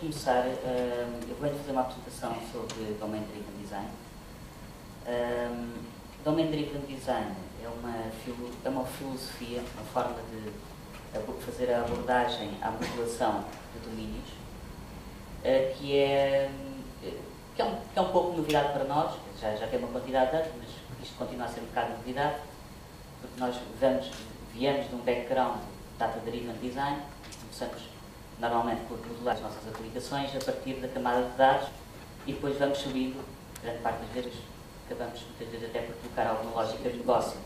começar, uh, eu vou fazer uma apresentação sobre Domain Driven Design. Um, Domain Driven Design é uma, é uma filosofia, uma forma de fazer a abordagem à modulação de domínios, uh, que, é, que, é um, que é um pouco novidade para nós, já, já tem uma quantidade de anos, mas isto continua a ser um bocado novidade, porque nós vamos, viemos de um background de data-driven design, começamos normalmente por modular as nossas aplicações a partir da camada de dados e depois vamos subindo, grande parte das vezes acabamos muitas vezes até por colocar alguma lógica de negócio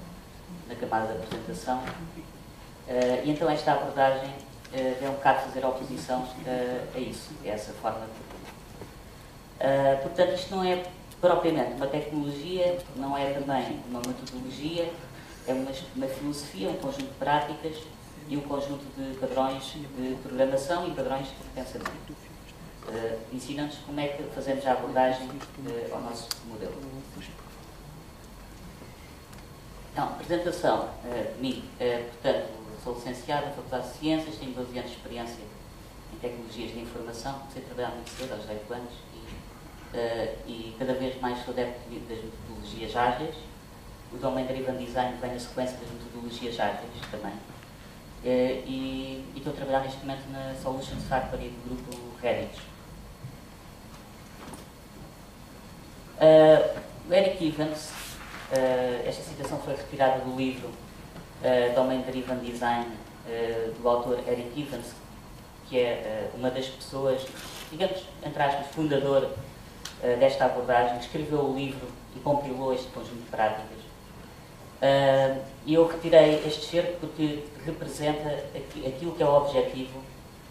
na camada de apresentação. Uh, e então esta abordagem uh, é um bocado fazer oposição uh, a isso, a essa forma de uh, Portanto, isto não é propriamente uma tecnologia, não é também uma metodologia, é uma, uma filosofia, um conjunto de práticas e um conjunto de padrões de programação e padrões de pensamento. Uh, Ensina-nos como é que fazemos a abordagem uh, ao nosso modelo. Então, apresentação uh, de mim. Uh, portanto, sou licenciado na Faculdade de Ciências, tenho 12 anos de experiência em tecnologias de informação, comecei a trabalhar muito cedo, aos 18 anos, e, uh, e cada vez mais sou adepto das metodologias ágeis. O Domain Driven Design vem na sequência das metodologias ágeis também. E, e estou a trabalhar neste momento na Solutions Factory do grupo Reddit. Uh, Eric Evans, uh, esta citação foi retirada do livro uh, Domain Driven Design do autor Eric Evans, que é uma das pessoas, digamos, entre aspas, fundador desta abordagem, escreveu o livro e compilou este conjunto de práticas. E eu retirei este cerco porque representa aquilo que é o objetivo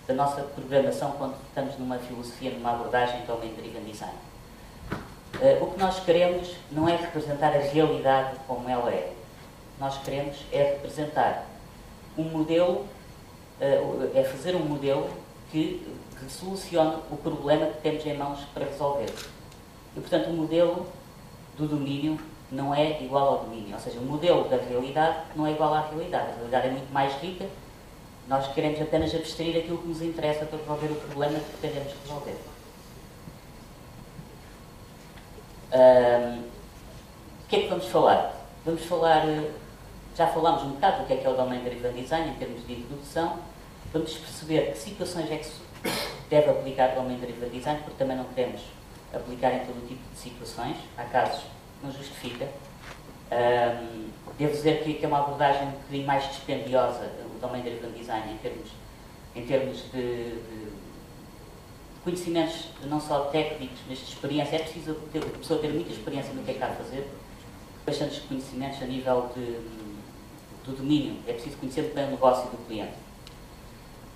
da nossa programação quando estamos numa filosofia, numa abordagem de Domain Driven Design. Uh, o que nós queremos não é representar a realidade como ela é. Nós queremos é representar um modelo, uh, é fazer um modelo que solucione o problema que temos em mãos para resolver. E, portanto, o modelo do domínio não é igual ao domínio. Ou seja, o modelo da realidade não é igual à realidade. A realidade é muito mais rica. Nós queremos apenas abstrair aquilo que nos interessa para resolver o problema que pretendemos resolver. Um, o que é que vamos falar? Vamos falar, já falámos um bocado do que é que é o Domain Driven Design em termos de introdução. Vamos perceber que situações é que se deve aplicar o Domain Driven Design, porque também não queremos aplicar em todo tipo de situações. Há casos não justifica. Um, devo dizer que, que, é uma abordagem um bocadinho mais dispendiosa, o Domain Driven Design, em termos, em termos de, de conhecimentos não só técnicos, mas de experiência. É preciso ter, a pessoa ter muita experiência no que é que há a fazer, bastantes conhecimentos a nível de, do domínio. É preciso conhecer bem o negócio do cliente.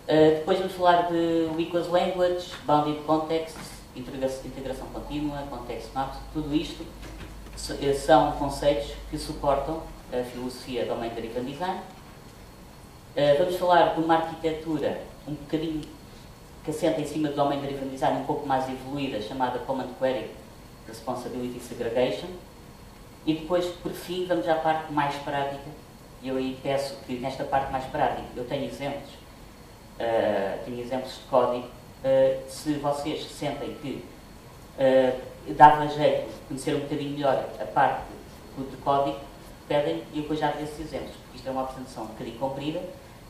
Uh, depois vamos falar de Equals Language, Bounded Context, integração contínua, Context Maps, tudo isto são conceitos que suportam a filosofia do Driven Design. Uh, vamos falar de uma arquitetura um bocadinho que assenta em cima do Domain Driven Design um pouco mais evoluída, chamada Command Query Responsibility Segregation. E depois, por fim, vamos à parte mais prática. E eu aí peço que, nesta parte mais prática, eu tenho exemplos, uh, tenho exemplos de código. Uh, se vocês sentem que uh, dava jeito de conhecer um bocadinho melhor a parte de código, pedem e eu depois já dou esses exemplos, porque isto é uma apresentação um bocadinho comprida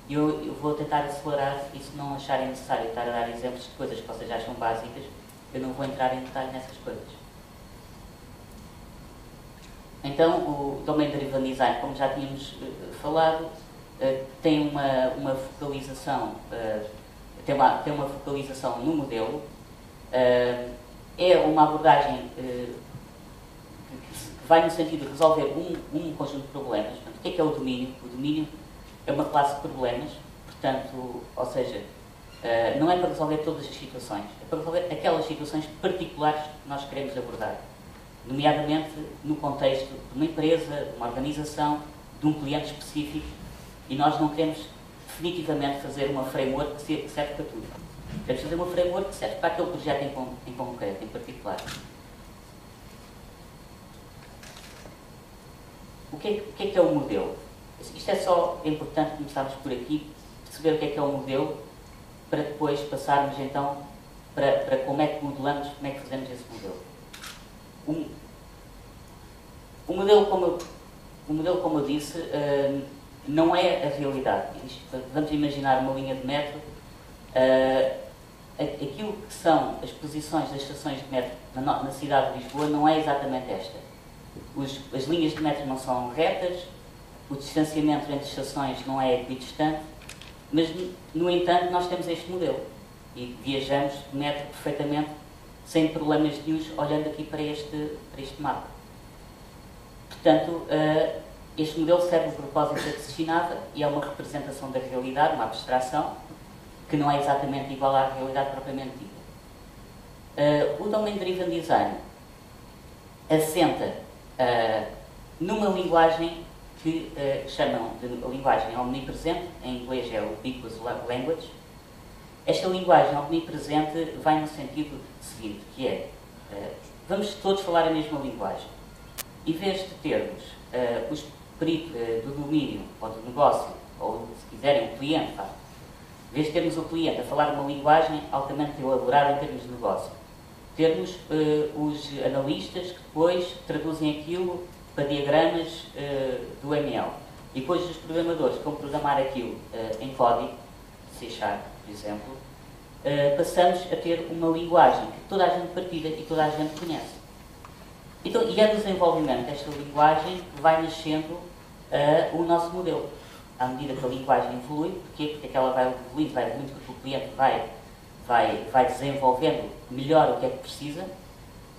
e eu, eu, vou tentar acelerar e se não acharem necessário estar a dar exemplos de coisas que vocês acham básicas, eu não vou entrar em detalhe nessas coisas. Então, o Domain Driven Design, como já tínhamos uh, falado, uh, tem uma, uma focalização, uh, tem, uma, tem uma focalização no modelo, é uma abordagem que, que vai no sentido de resolver um, um conjunto de problemas. Portanto, o que é, que é o domínio? O domínio é uma classe de problemas, portanto, ou seja, uh, não é para resolver todas as situações, é para resolver aquelas situações particulares que nós queremos abordar, nomeadamente no contexto de uma empresa, de uma organização, de um cliente específico, e nós não queremos definitivamente fazer uma framework que serve para tudo. Queremos fazer uma framework que para aquele projeto em, em concreto, em particular. O que, é, o que é que é o modelo? Isto é só importante começarmos por aqui, perceber o que é que é o modelo, para depois passarmos então para, para como é que modelamos, como é que fazemos esse modelo. Um, o modelo, como eu, o modelo, como eu disse, uh, não é a realidade. Vamos imaginar uma linha de metro. Uh, aquilo que são as posições das estações de metro na, na cidade de Lisboa não é exatamente esta. Os, as linhas de metro não são retas, o distanciamento entre estações não é equidistante, mas, no entanto, nós temos este modelo e viajamos de metro perfeitamente, sem problemas nenhums, olhando aqui para este, para este mapa. Portanto, uh, este modelo serve o propósito que se e é uma representação da realidade, uma abstração, que não é exatamente igual à realidade propriamente dita. Uh, o Domain Driven Design assenta uh, numa linguagem que uh, chamam de linguagem omnipresente, em inglês é o Ubiquitous Language. Esta linguagem omnipresente vai no sentido seguinte, que é, vamos todos falar a mesma linguagem. Em vez de termos os peritos do domínio ou do negócio, ou se quiserem o cliente, vez de termos o cliente a falar uma linguagem altamente elaborada em termos de negócio, termos uh, os analistas que depois traduzem aquilo para diagramas uh, do ML. E depois os programadores que vão programar aquilo uh, em código, C Sharp, por exemplo, passamos a ter uma linguagem que toda a gente partilha e toda a gente conhece. Então, e é no desenvolvimento desta linguagem que vai nascendo o nosso modelo à medida que a linguagem evolui, porquê? porque é que ela vai evoluindo, vai evoluindo porque o cliente vai, vai, vai desenvolvendo melhor o que é que precisa,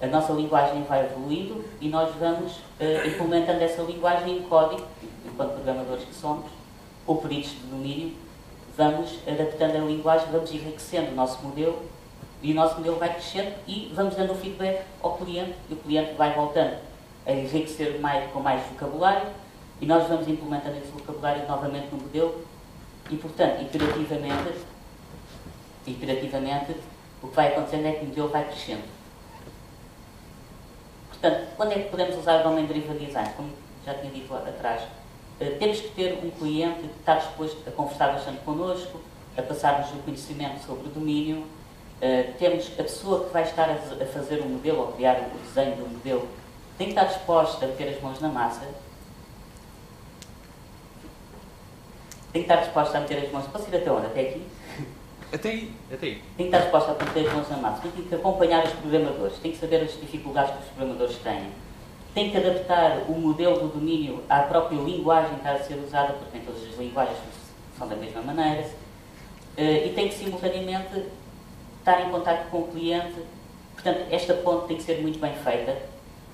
a nossa linguagem vai evoluindo e nós vamos uh, implementando essa linguagem em código, enquanto programadores que somos, ou peritos de domínio, vamos adaptando a linguagem, vamos enriquecendo o nosso modelo e o nosso modelo vai crescendo e vamos dando feedback ao cliente e o cliente vai voltando a enriquecer mais, com mais vocabulário e nós vamos implementando esse vocabulário novamente no modelo e, portanto, iterativamente, iterativamente o que vai acontecendo é que o modelo vai crescendo. Portanto, quando é que podemos usar o Domain Driven Design? Como já tinha dito atrás, uh, temos que ter um cliente que está disposto a conversar bastante connosco, a passar-nos o conhecimento sobre o domínio. Uh, temos a pessoa que vai estar a, fazer o modelo, ou criar o desenho do modelo, tem que estar disposta a meter as mãos na massa tem que estar disposta a meter as mãos. Posso ir até onde? Até aqui? Até aí, até aí. Tem que estar disposta a meter as mãos na massa. Tem que acompanhar os programadores. Tem que saber as dificuldades que os programadores têm. Tem que adaptar o modelo do domínio à própria linguagem que está a ser usada, porque nem todas as linguagens são da mesma maneira. Eh, e tem que simultaneamente estar em contato com o cliente. Portanto, esta ponte tem que ser muito bem feita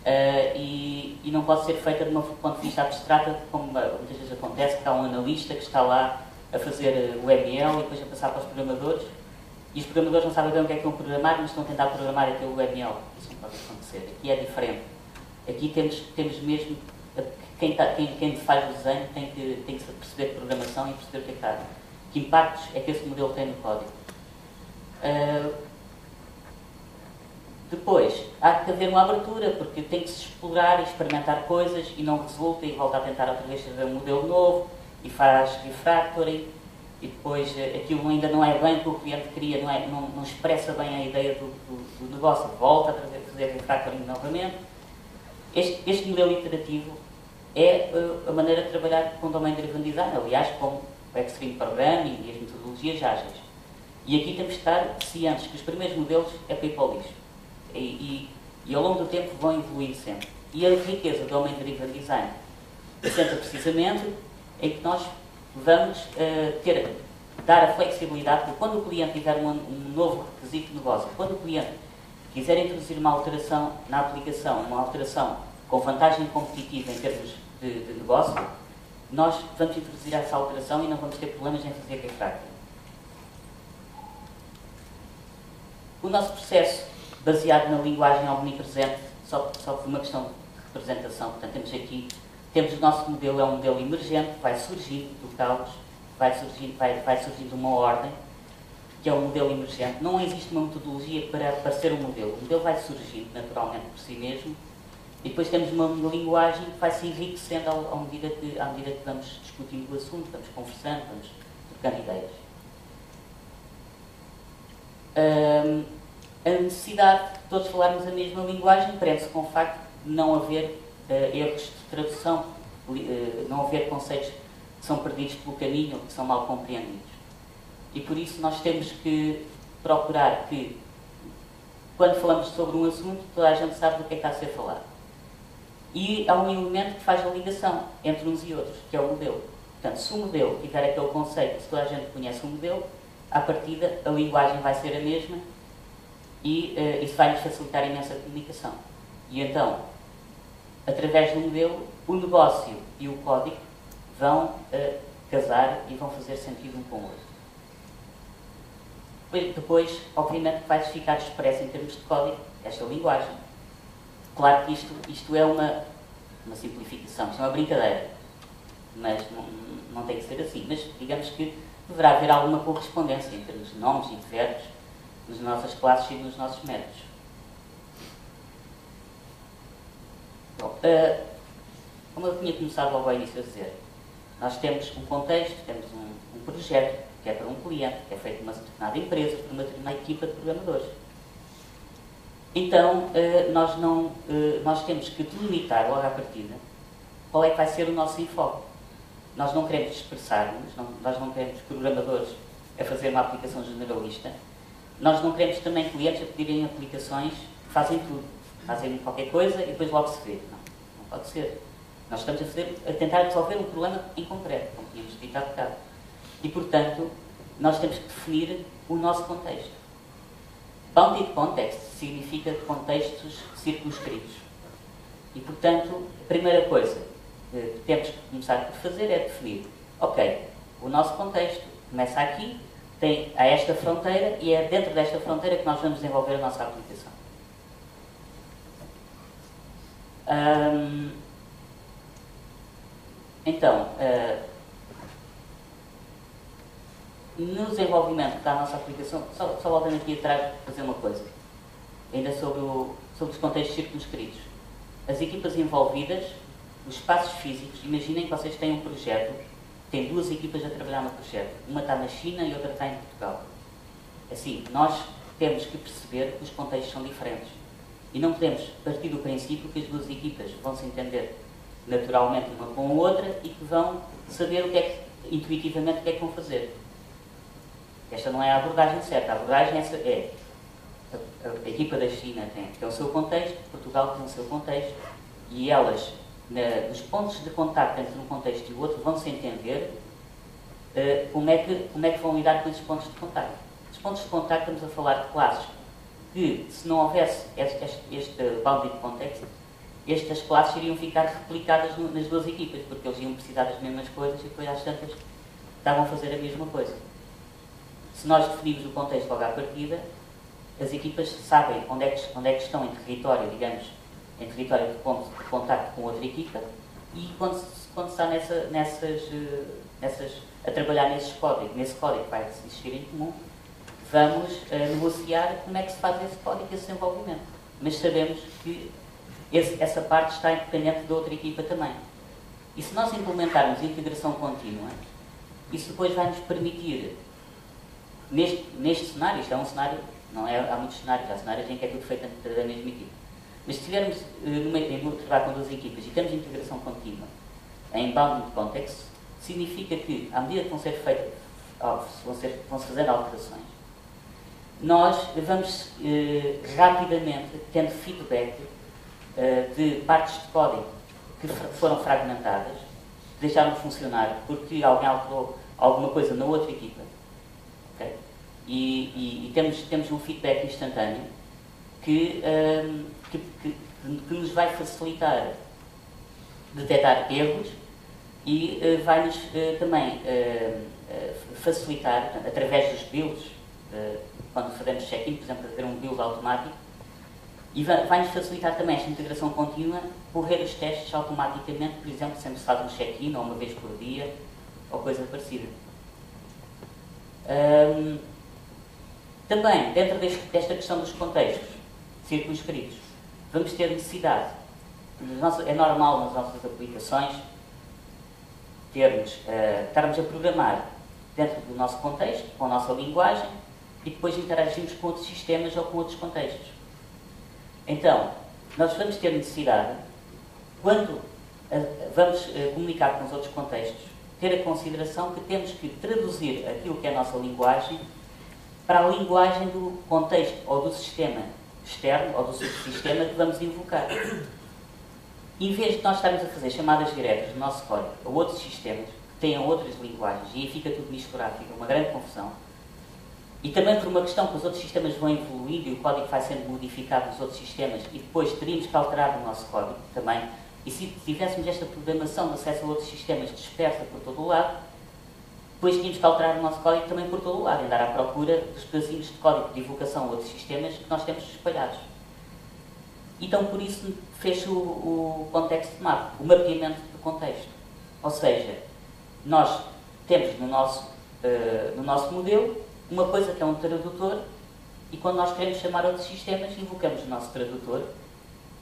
Uh, e, e, não pode ser feita de um ponto de vista abstrato, como muitas vezes acontece, que há um analista que está lá a fazer eh, o ML e depois a passar para os programadores, e os programadores não sabem bem o que é que vão programar, mas estão a tentar programar aquele ML. Isso não pode acontecer. Aqui é diferente. Aqui temos, temos mesmo. Quem, está, quem, quem faz o desenho tem que, tem que perceber de programação e perceber o que é que está. Que impactos é que esse modelo tem no código. Uh, depois, há que haver uma abertura, porque tem que se explorar e experimentar coisas e não resulta e volta a tentar outra vez fazer um modelo novo e faz refactoring e depois eh, aquilo ainda não é bem o que o cliente queria, não, é, não, não expressa bem a ideia do, do, do negócio, volta a fazer, fazer refactoring novamente. Este, este modelo iterativo é uh, a maneira de trabalhar com o Domain Driven Design, aliás, com o Extreme Programming e as metodologias ágeis. E aqui temos que estar cientes que os primeiros modelos é para ir lixo e, e, e, ao longo do tempo vão evoluindo sempre. E a riqueza do Homem Deriva Design assenta precisamente em que nós vamos uh, ter, dar a flexibilidade, porque quando o cliente tiver um, um novo requisito de negócio, quando o cliente quiser introduzir uma alteração na aplicação, uma alteração com vantagem competitiva em termos de, de negócio, nós vamos introduzir essa alteração e não vamos ter problemas em fazer refactoring. O nosso processo baseado na linguagem omnipresente, só, só por uma questão de representação. Portanto, temos aqui, temos o nosso modelo, é um modelo emergente, vai surgir do caos, vai surgir, vai, vai surgir de uma ordem, que é um modelo emergente. Não existe uma metodologia para, para ser um modelo. O modelo vai surgir naturalmente por si mesmo, e depois temos uma, linguagem que vai se enriquecendo à, medida que, à medida que vamos discutindo o assunto, vamos conversando, vamos trocando ideias. Um, a necessidade de todos falarmos a mesma linguagem prende-se com o facto de não haver uh, erros de tradução, uh, não haver conceitos que são perdidos pelo caminho ou que são mal compreendidos. E por isso nós temos que procurar que, quando falamos sobre um assunto, toda a gente sabe do que é que está a ser falado. E há um elemento que faz a ligação entre uns e outros, que é o modelo. Portanto, se o modelo tiver aquele conceito, se toda a gente conhece o modelo, à partida a linguagem vai ser a mesma e uh, isso vai nos facilitar imensa comunicação. E então, através do modelo, o negócio e o código vão uh, casar e vão fazer sentido um com o outro. Depois, obviamente, vai ficar expresso em termos de código esta linguagem. Claro que isto, isto é uma, uma simplificação, isto é uma brincadeira, mas não, não tem que ser assim. Mas digamos que deverá haver alguma correspondência em termos de nomes e de verbos nas nossas classes e nos nossos métodos. Bom, uh, como eu tinha começado logo ao início a dizer, nós temos um contexto, temos um, um projeto que é para um cliente, que é feito por uma determinada empresa, por uma determinada equipa de programadores. Então, uh, nós, não, uh, nós temos que delimitar logo à partida qual é que vai ser o nosso enfoque. Nós não queremos expressar-nos, nós não queremos programadores a fazer uma aplicação generalista, nós não queremos também clientes a pedirem aplicações que fazem tudo. Fazem qualquer coisa e depois logo se vê. Não, não pode ser. Nós estamos a, fazer, a tentar resolver um problema em concreto, como tínhamos dito há bocado. E, portanto, nós temos que definir o nosso contexto. Bounded context significa contextos circunscritos. E, portanto, a primeira coisa que temos que começar por fazer é definir, ok, o nosso contexto começa aqui, tem a esta fronteira e é dentro desta fronteira que nós vamos desenvolver a nossa aplicação. então, uh, no desenvolvimento da nossa aplicação, só, só voltando aqui atrás para fazer uma coisa, ainda sobre, o, sobre os contextos circunscritos. As equipas envolvidas, os espaços físicos, imaginem que vocês têm um projeto tem duas equipas a trabalhar no projeto. Uma está na China e outra está em Portugal. Assim, nós temos que perceber que os contextos são diferentes. E não podemos partir do princípio que as duas equipas vão se entender naturalmente uma com a outra e que vão saber o que é que, intuitivamente o que é que vão fazer. Esta não é a abordagem certa. A abordagem é a, a, a equipa da China tem, tem o seu contexto, Portugal tem o seu contexto e elas na, nos pontos de contacto entre um contexto e o outro vão se entender uh, como, é que, como é que vão lidar com esses pontos de contacto. Os pontos de contacto estamos a falar de classes que, se não houvesse este, este, este bounded context, estas classes iriam ficar replicadas no, nas duas equipas, porque eles iam precisar das mesmas coisas e depois às tantas estavam a fazer a mesma coisa. Se nós definimos o contexto logo à partida, as equipas sabem onde é que, onde é que estão em território, digamos, em território de, contacto com outra equipa e quando quando está nessa, nessas, eh, nessas, a trabalhar nesses códigos, nesse código que vai existir em comum, vamos uh, negociar como é que se faz esse código e esse desenvolvimento. Mas sabemos que esse, essa parte está independente da outra equipa também. E se nós implementarmos integração contínua, isso depois vai nos permitir, neste, neste cenário, isto é um cenário, não é, há muitos cenários, há cenários em que é tudo feito da mesma equipa mas se estivermos uh, em trabalho com duas equipas e temos integração contínua em bounded context, significa que, à medida que vão ser feitas, vão, ser, vão se fazer alterações, nós vamos uh, rapidamente tendo feedback uh, de partes de código que foram fragmentadas, deixaram de funcionar porque alguém alterou alguma coisa na outra equipa. Okay? E, e, e, temos, temos um feedback instantâneo que que, que, que nos vai facilitar detectar erros e uh, vai-nos uh, também uh, facilitar, portanto, através dos builds, quando fazemos check-in, por exemplo, fazer um build automático, e vai-nos facilitar também esta integração contínua, correr os testes automaticamente, por exemplo, sempre se faz um check-in, ou uma vez por dia, ou coisa parecida. Um, também, dentro deste, desta questão dos contextos circunscritos, vamos ter necessidade. É normal nas nossas aplicações termos, uh, estarmos a programar dentro do nosso contexto, com a nossa linguagem, e depois interagimos com outros sistemas ou com outros contextos. Então, nós vamos ter necessidade, quando eh, vamos eh, comunicar com os outros contextos, ter a consideração que temos que traduzir aquilo que é a nossa linguagem para a linguagem do contexto ou do sistema externo ou do subsistema que vamos invocar. Em vez de nós estarmos a fazer chamadas diretas do nosso código a outros sistemas que tenham outras linguagens e aí fica tudo misturado, fica uma grande confusão, e também por uma questão que os outros sistemas vão evoluindo e o código vai sendo modificado nos outros sistemas e depois teríamos que alterar o nosso código também. E se tivéssemos esta programação de acesso a outros sistemas dispersa por todo o lado, depois tínhamos que alterar o nosso código também por todo o lado, andar à procura dos pedacinhos de código de divulgação a outros sistemas que nós temos espalhados. Então, por isso, fez o, o context map, o mapeamento do contexto. Ou seja, nós temos no nosso, uh, no nosso modelo uma coisa que é um tradutor e quando nós queremos chamar outros sistemas, invocamos o nosso tradutor,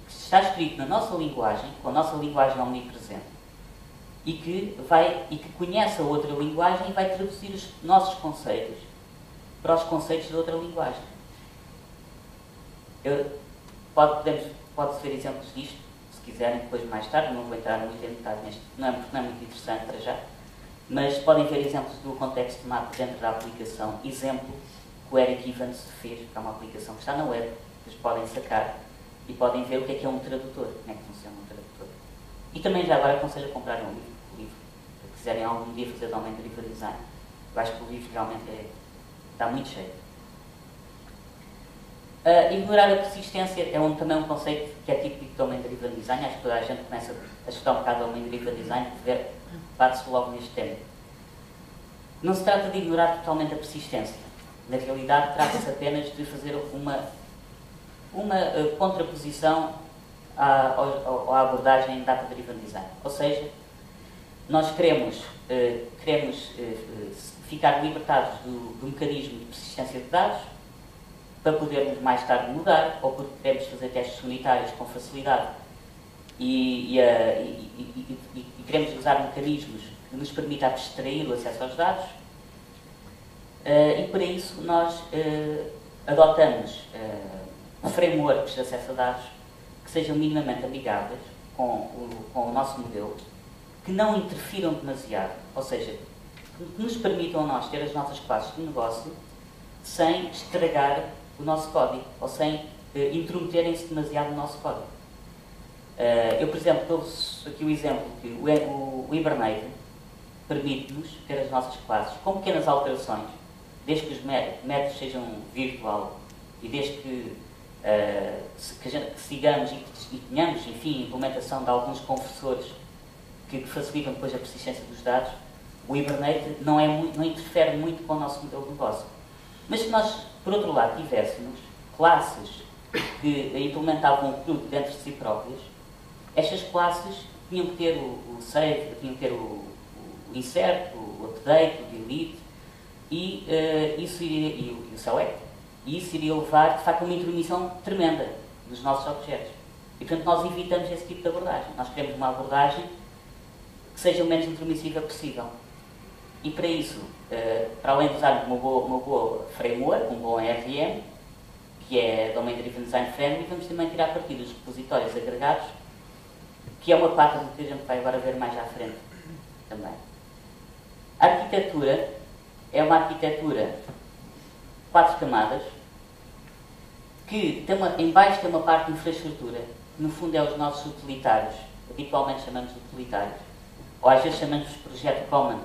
que está escrito na nossa linguagem, com a nossa linguagem omnipresente, e que, vai, e que conhece a outra linguagem e vai traduzir os nossos conceitos para os conceitos de outra linguagem. Eu, pode, podemos, pode ser exemplos disto, se quiserem, depois mais tarde, não vou entrar muito em detalhe neste, não é, não é muito interessante para já, mas podem ver exemplos do contexto map dentro da aplicação. Exemplo que o Eric Evans fez, que é uma aplicação que está na web, vocês podem sacar e podem ver o que é que é um tradutor, como é que funciona um tradutor. E também já agora aconselho a comprar um livro, quiserem algum dia fazer Domain Driven Design, eu acho que o livro realmente é, está muito cheio. Uh, ignorar a persistência é um, também um conceito que é típico do Domain Driven Design. Acho que toda a gente começa a estudar um bocado do Domain Driven Design, bate-se logo neste tema. Não se trata de ignorar totalmente a persistência. Na realidade, trata-se apenas de fazer uma, uma uh, contraposição à, à, abordagem Data-Driven Design. Ou seja, nós queremos, uh, queremos uh, ficar libertados do, do mecanismo de persistência de dados para podermos mais tarde mudar, ou porque queremos fazer testes unitários com facilidade e, e, e, e queremos usar mecanismos que nos permitam abstrair o acesso aos dados. Uh, e para isso nós adotamos frameworks de acesso a dados que sejam minimamente amigáveis com o, com o nosso modelo, que não interfiram demasiado, ou seja, que nos permitam a nós ter as nossas classes de negócio sem estragar o nosso código, ou sem uh, intrometerem-se demasiado no nosso código. Uh, eu, por exemplo, dou-vos aqui o exemplo que o, o, o Hibernate permite-nos ter as nossas classes com pequenas alterações, desde que os métodos sejam virtual e desde que, uh, que, gente, que sigamos e, e tenhamos, enfim, implementação de alguns conversores que, facilitam depois a persistência dos dados, o Hibernate não, é muito, não interfere muito com o nosso modelo de negócio. Mas se nós, por outro lado, tivéssemos classes que implementavam o produto dentro de si próprias, estas classes tinham que ter o, o save, tinham que ter o, o insert, o update, o delete e, uh, isso iria, e, o, select. E isso iria levar, de facto, a uma intromissão tremenda dos nossos objetos. E, portanto, nós evitamos esse tipo de abordagem. Nós queremos uma abordagem seja o menos intromissiva possível. E para isso, uh, para além de usarmos uma boa, uma boa framework, um bom RVM, que é Domain Driven Design Friendly, vamos também tirar partido dos repositórios agregados que é uma parte do que a gente vai agora ver mais à frente também. A arquitetura é uma arquitetura quatro camadas que tem uma, em baixo tem uma parte de infraestrutura, que no fundo é os nossos utilitários, habitualmente chamamos de utilitários, ou às vezes chamamos de projeto common,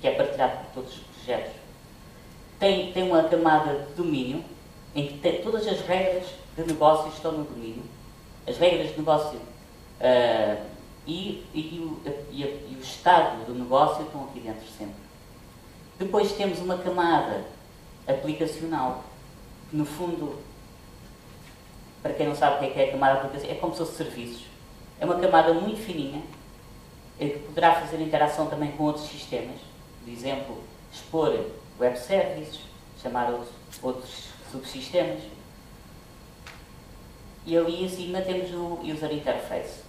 que é partilhado por todos os projetos. Tem, tem uma camada de domínio, em que tem, todas as regras de negócio estão no domínio. As regras de negócio Uh, e, e, o, e, e, o estado do negócio estão aqui dentro sempre. Depois temos uma camada aplicacional, que no fundo, para quem não sabe o que é, que é a camada aplicacional, é como se fosse serviços. É uma camada muito fininha, que poderá fazer interação também com outros sistemas. Por exemplo, expor web services, chamar outros, subsistemas. E ali acima temos o user interface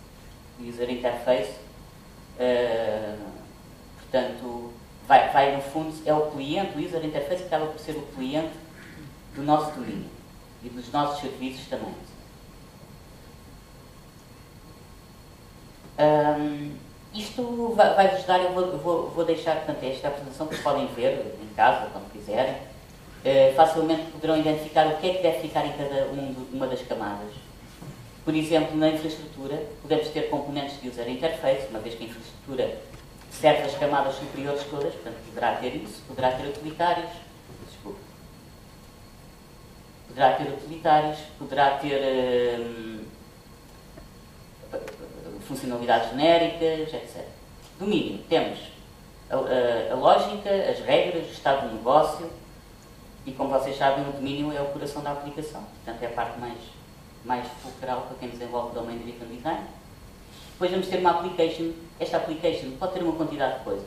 user interface. Uh, portanto, vai, vai no fundo, é o cliente, o user interface acaba por ser o cliente do nosso domínio e dos nossos serviços também. Um, isto vai-vos dar, eu vou, vou, vou deixar portanto, esta apresentação que podem ver em casa, quando quiserem. Uh, facilmente poderão identificar o que é que deve ficar em cada um de, uma das camadas. Por exemplo, na infraestrutura, podemos ter componentes de user interface, uma vez que a infraestrutura serve as camadas superiores todas, portanto, poderá ter isso, poderá ter utilitários, desculpa, poderá ter utilitários, poderá ter hum, funcionalidades genéricas, etc. Domínio, temos a, a, a, lógica, as regras, o estado do negócio, e como vocês sabem, o domínio é o coração da aplicação, portanto é a parte mais, mais fulcral para quem desenvolve Domain Driven Design. Depois vamos ter uma application. Esta application pode ter uma quantidade de coisas.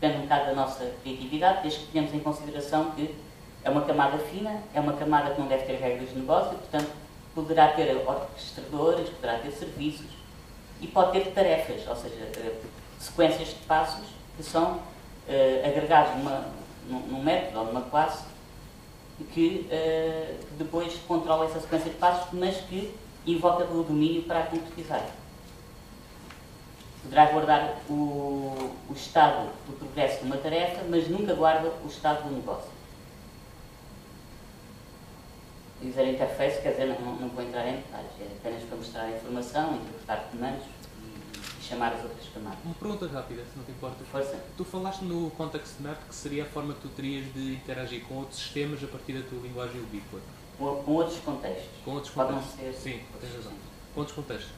Depende um bocado da nossa criatividade, desde que tenhamos em consideração que é uma camada fina, é uma camada que não deve ter regras de negócio, portanto, poderá ter orquestradores, poderá ter serviços e pode ter tarefas, ou seja, uh, sequências de passos que são uh, agregados numa, num, método ou numa classe que, que depois controla essa sequência de passos, mas que invoca o domínio para a concretizar poderá guardar o, o estado do progresso de uma tarefa, mas nunca guarda o estado do negócio. User interface, quer dizer, não, não vou entrar em detalhes, é apenas para mostrar a informação, interpretar comandos e, e chamar as outras camadas. Uma pergunta rápida, se não te importa. Força. Tu falaste no context map que seria a forma que tu terias de interagir com outros sistemas a partir da tua linguagem ubíqua. Com, com outros contextos. Com outros Podem contextos. ser. Sim, tens razão. Com outros contextos.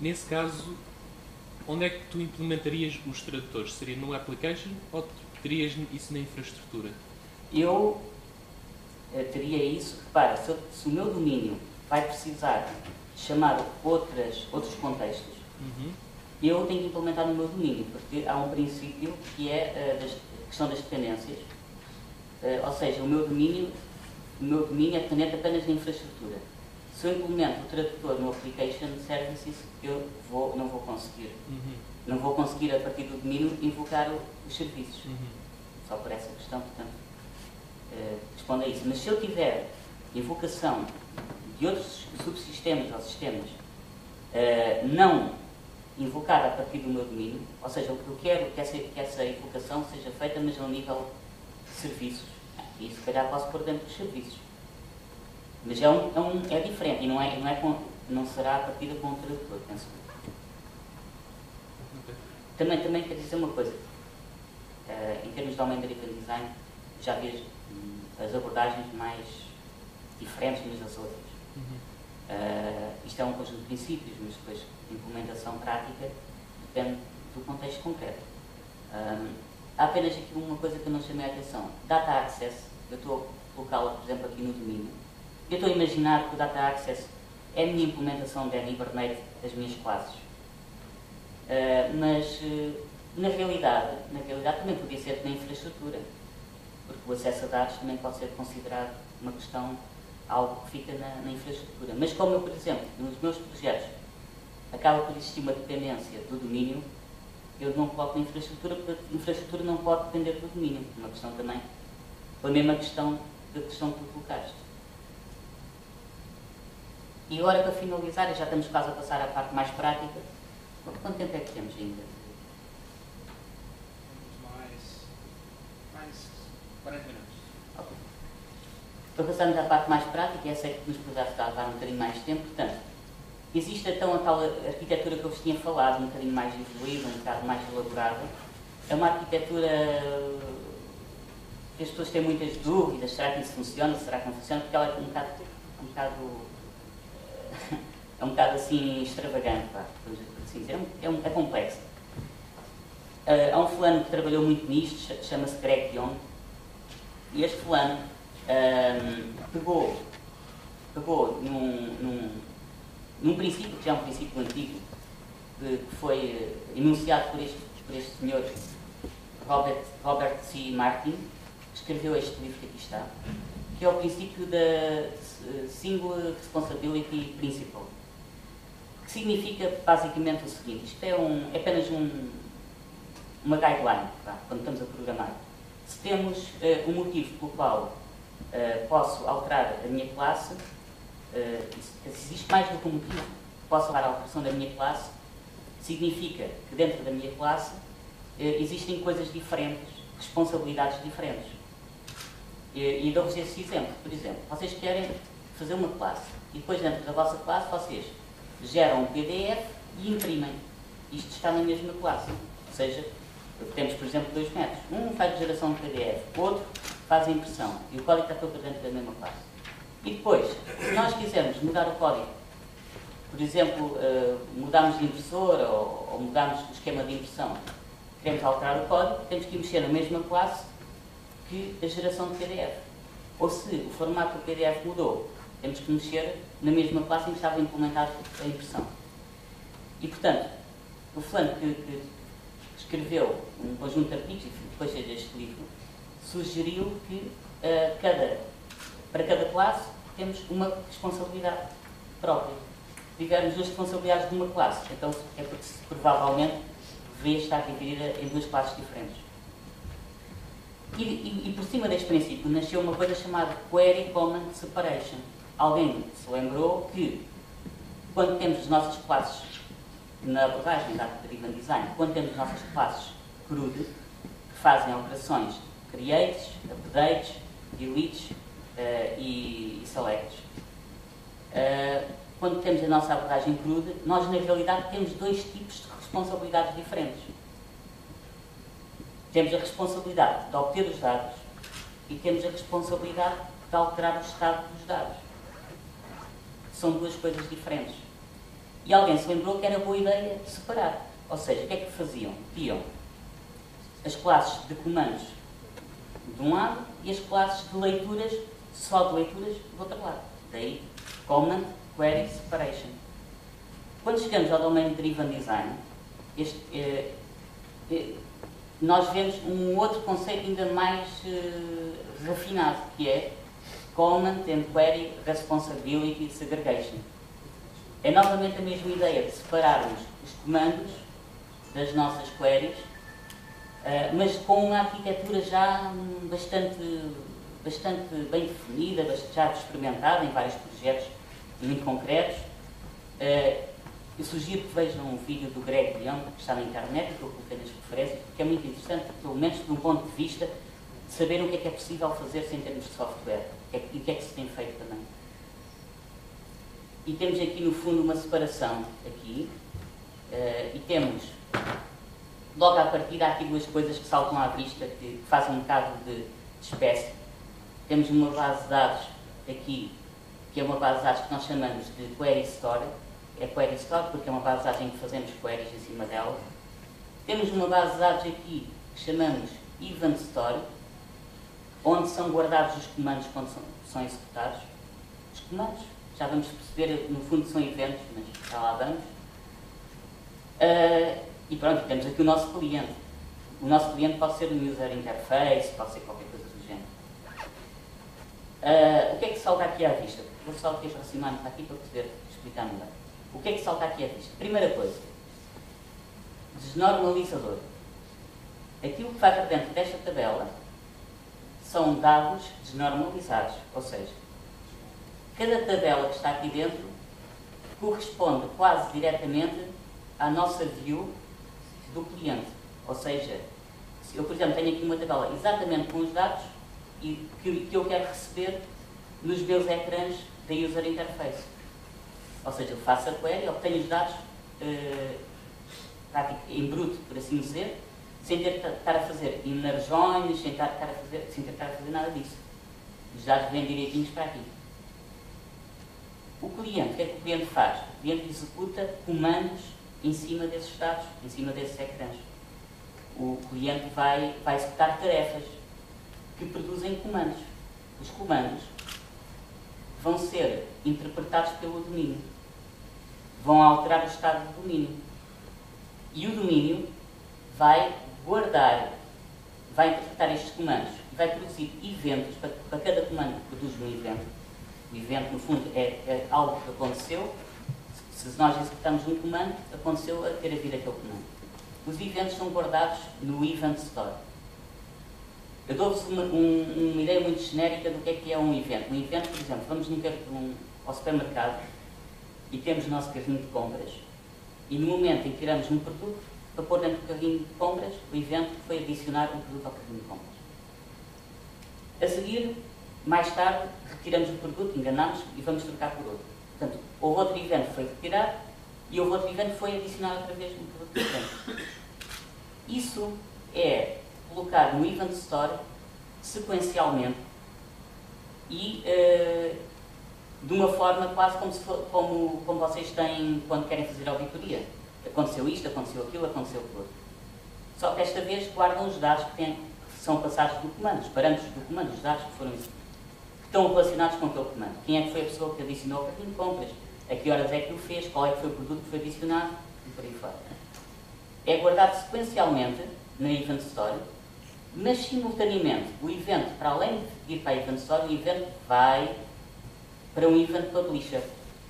Nesse caso, onde é que tu implementarias os tradutores? Seria no application ou terias isso na infraestrutura? Eu teria isso, repara, se, eu, se, o meu domínio vai precisar chamar outras, outros contextos, uhum. eu tenho que implementar no meu domínio, porque há um princípio que é uh, a questão das dependências. Uh, ou seja, o meu domínio, o meu domínio é dependente apenas da infraestrutura. Se eu implemento o tradutor no Application Services, eu vou, não vou conseguir. Uhum. Não vou conseguir, a partir do domínio, invocar o, os serviços. Uhum. Só por essa questão, portanto, uh, responde a isso. Mas se eu tiver invocação de outros subsistemas ou sistemas uh, não invocada a partir do meu domínio, ou seja, o que eu quero é que essa, que essa invocação seja feita, mas ao nível de serviços. E se calhar posso pôr dentro dos serviços. Mas é, um, é, um, é diferente e não, é, não, é com, não será a partida com o tradutor, penso. Também, também quero dizer uma coisa. Uh, em termos de Driven Design, já vi as, abordagens mais diferentes umas das outras. Uhum. Uh, isto é um conjunto de princípios, mas depois a implementação prática depende do contexto concreto. Um, há apenas aqui uma coisa que eu não chamei a atenção. Data Access, eu estou a colocá-la, por exemplo, aqui no domínio. Eu estou a imaginar que o Data Access é a minha implementação de Hibernate das minhas classes. Uh, mas, uh, na realidade, na realidade também podia ser na infraestrutura, porque o acesso a dados também pode ser considerado uma questão, algo que fica na, na infraestrutura. Mas como eu, por exemplo, nos meus projetos, acaba por existir uma dependência do domínio, eu não coloco na infraestrutura, porque a infraestrutura não pode depender do domínio. Uma questão também, a mesma questão da questão que tu colocaste. E agora, para finalizar, e já estamos quase a passar à parte mais prática, quanto tempo é que temos ainda? Mais, mais 40 minutos. Ok. Então passamos à parte mais prática, essa é que nos poderá levar um bocadinho mais de tempo. Portanto, existe então a tal arquitetura que eu vos tinha falado, um bocadinho mais evoluída, um bocado mais elaborada. É uma arquitetura que as pessoas têm muitas dúvidas, será que isso funciona, será que não funciona, porque ela é um bocado, um bocado é um bocado assim extravagante, pá, assim dizer. É, um, é complexo. Uh, há um fulano que trabalhou muito nisto, chama-se Greg Young, e este fulano um, pegou, pegou num, num, num, princípio, que já é um princípio antigo, que, que foi enunciado por este, por este senhor, Robert, Robert C. Martin, que escreveu este livro que aqui está, que é o princípio da Single Responsibility Principle, que significa basicamente o seguinte, isto é, um, é apenas um, uma guideline, tá, quando estamos a programar. Se temos uh, um motivo pelo qual uh, posso alterar a minha classe, uh, se existe mais do que um motivo, posso alterar a alteração da minha classe, significa que dentro da minha classe existem coisas diferentes, responsabilidades diferentes. E dou-vos esse exemplo. Por exemplo, vocês querem fazer uma classe e depois dentro da vossa classe vocês geram um PDF e imprimem. Isto está na mesma classe. Ou seja, temos, por exemplo, dois métodos. Um faz geração de PDF, o outro faz a impressão. E o código está todo dentro da mesma classe. E depois, se nós quisermos mudar o código, por exemplo, uh, mudarmos de impressora ou mudarmos o esquema de impressão, queremos alterar o código, temos que mexer na mesma classe que a geração de PDF. Ou se o formato do PDF mudou, temos que mexer na mesma classe em que estava implementada a impressão. E, portanto, o fulano que, que escreveu um conjunto de artigos, e depois fez este livro, sugeriu que uh, cada, para cada classe temos uma responsabilidade própria. Se tivermos duas responsabilidades de uma classe, então é porque provavelmente deveria estar dividida em duas classes diferentes. E, e, e, por cima deste princípio nasceu uma coisa chamada Query Common Separation. Alguém se lembrou que quando temos as nossas classes na abordagem da Driven Design, quando temos as nossas classes CRUD, que fazem operações creates, updates, deletes uh, e, e, selects, uh, quando temos a nossa abordagem CRUD, nós na realidade temos dois tipos de responsabilidades diferentes temos a responsabilidade de obter os dados e temos a responsabilidade de alterar o estado dos dados. São duas coisas diferentes. E alguém se lembrou que era boa ideia separar. Ou seja, o que é que faziam? Tinham as classes de comandos de um lado e as classes de leituras, só de leituras, do outro lado. Daí, Command Query Separation. Quando chegamos ao de Driven Design, este, eh, eh, nós vemos um outro conceito ainda mais uh, refinado, que é Common and Query Responsibility Segregation. É novamente a mesma ideia de separarmos os comandos das nossas queries, uh, mas com uma arquitetura já bastante, bastante bem definida, já experimentada em vários projetos muito concretos. Uh, eu sugiro que vejam um vídeo do Greg Leão, que está na internet, que eu coloquei nas referências, porque é muito interessante, pelo menos de um ponto de vista de saber o que é que é possível fazer-se em termos de software e o que é que se tem feito também. E temos aqui, no fundo, uma separação aqui, uh, e temos, logo à partida, aqui duas coisas que saltam à vista, que fazem um bocado de, de espécie. Temos uma base de dados aqui, que é uma base de dados que nós chamamos de Query Store, é Query Store, porque é uma base de dados em que fazemos queries em cima dela. Temos uma base de dados aqui que chamamos Event Store, onde são guardados os comandos quando são, são executados. Os comandos, já vamos perceber, no fundo são eventos, mas já lá vamos. Uh, e pronto, temos aqui o nosso cliente. O nosso cliente pode ser um user interface, pode ser qualquer coisa do género. Uh, o que é que salta aqui à vista? Vou só aqui aproximar-me para aqui para poder explicar melhor. O que é que salta aqui à vista? Primeira coisa, desnormalizador. Aquilo que vai para dentro desta tabela são dados desnormalizados, ou seja, cada tabela que está aqui dentro corresponde quase diretamente à nossa view do cliente. Ou seja, se eu, por exemplo, tenho aqui uma tabela exatamente com os dados e que, que eu quero receber nos meus ecrãs da user interface. Ou seja, eu faço a query, obtenho os dados uh, em bruto, por assim dizer, sem ter que estar a fazer inner sem, estar a fazer, sem ter que estar a fazer nada disso. Os dados vêm direitinhos para aqui. O cliente, o que é que o cliente faz? O cliente executa comandos em cima desses dados, em cima desses ecrãs. O cliente vai, vai executar tarefas que produzem comandos. Os comandos vão ser interpretados pelo domínio. Vão alterar o estado do domínio. E o domínio vai guardar, vai interpretar estes comandos e vai produzir eventos, para, para cada comando que produz um evento. O evento, no fundo, é, é algo que aconteceu. Se nós executamos um comando, aconteceu a ter a vir aquele comando. Os eventos são guardados no Event Store. Eu dou-vos uma, um, uma ideia muito genérica do que é que é um evento. Um evento, por exemplo, vamos meter um, ao supermercado e temos o nosso carrinho de compras e no momento em que tiramos um produto para pôr dentro do carrinho de compras, o evento foi adicionar um produto ao carrinho de compras. A seguir, mais tarde, retiramos o produto, enganamos e vamos trocar por outro. Portanto, houve outro evento foi retirado e houve outro evento foi adicionado outra vez um produto diferente. Isso é colocar no Event Store sequencialmente e uh, de uma forma quase como, for, como, como vocês têm quando querem fazer auditoria. Aconteceu isto, aconteceu aquilo, aconteceu aquilo. Só que esta vez guardam os dados que, têm, que são passados do comando, os parâmetros do comando, os dados que foram que estão relacionados com aquele comando. Quem é que foi a pessoa que adicionou o carrinho de compras? A que horas é que o fez? Qual é que foi o produto que foi adicionado? E por aí fora. É guardado sequencialmente na Event Story mas simultaneamente o evento, para além de ir para a Event Store, o evento vai para um Event Publisher.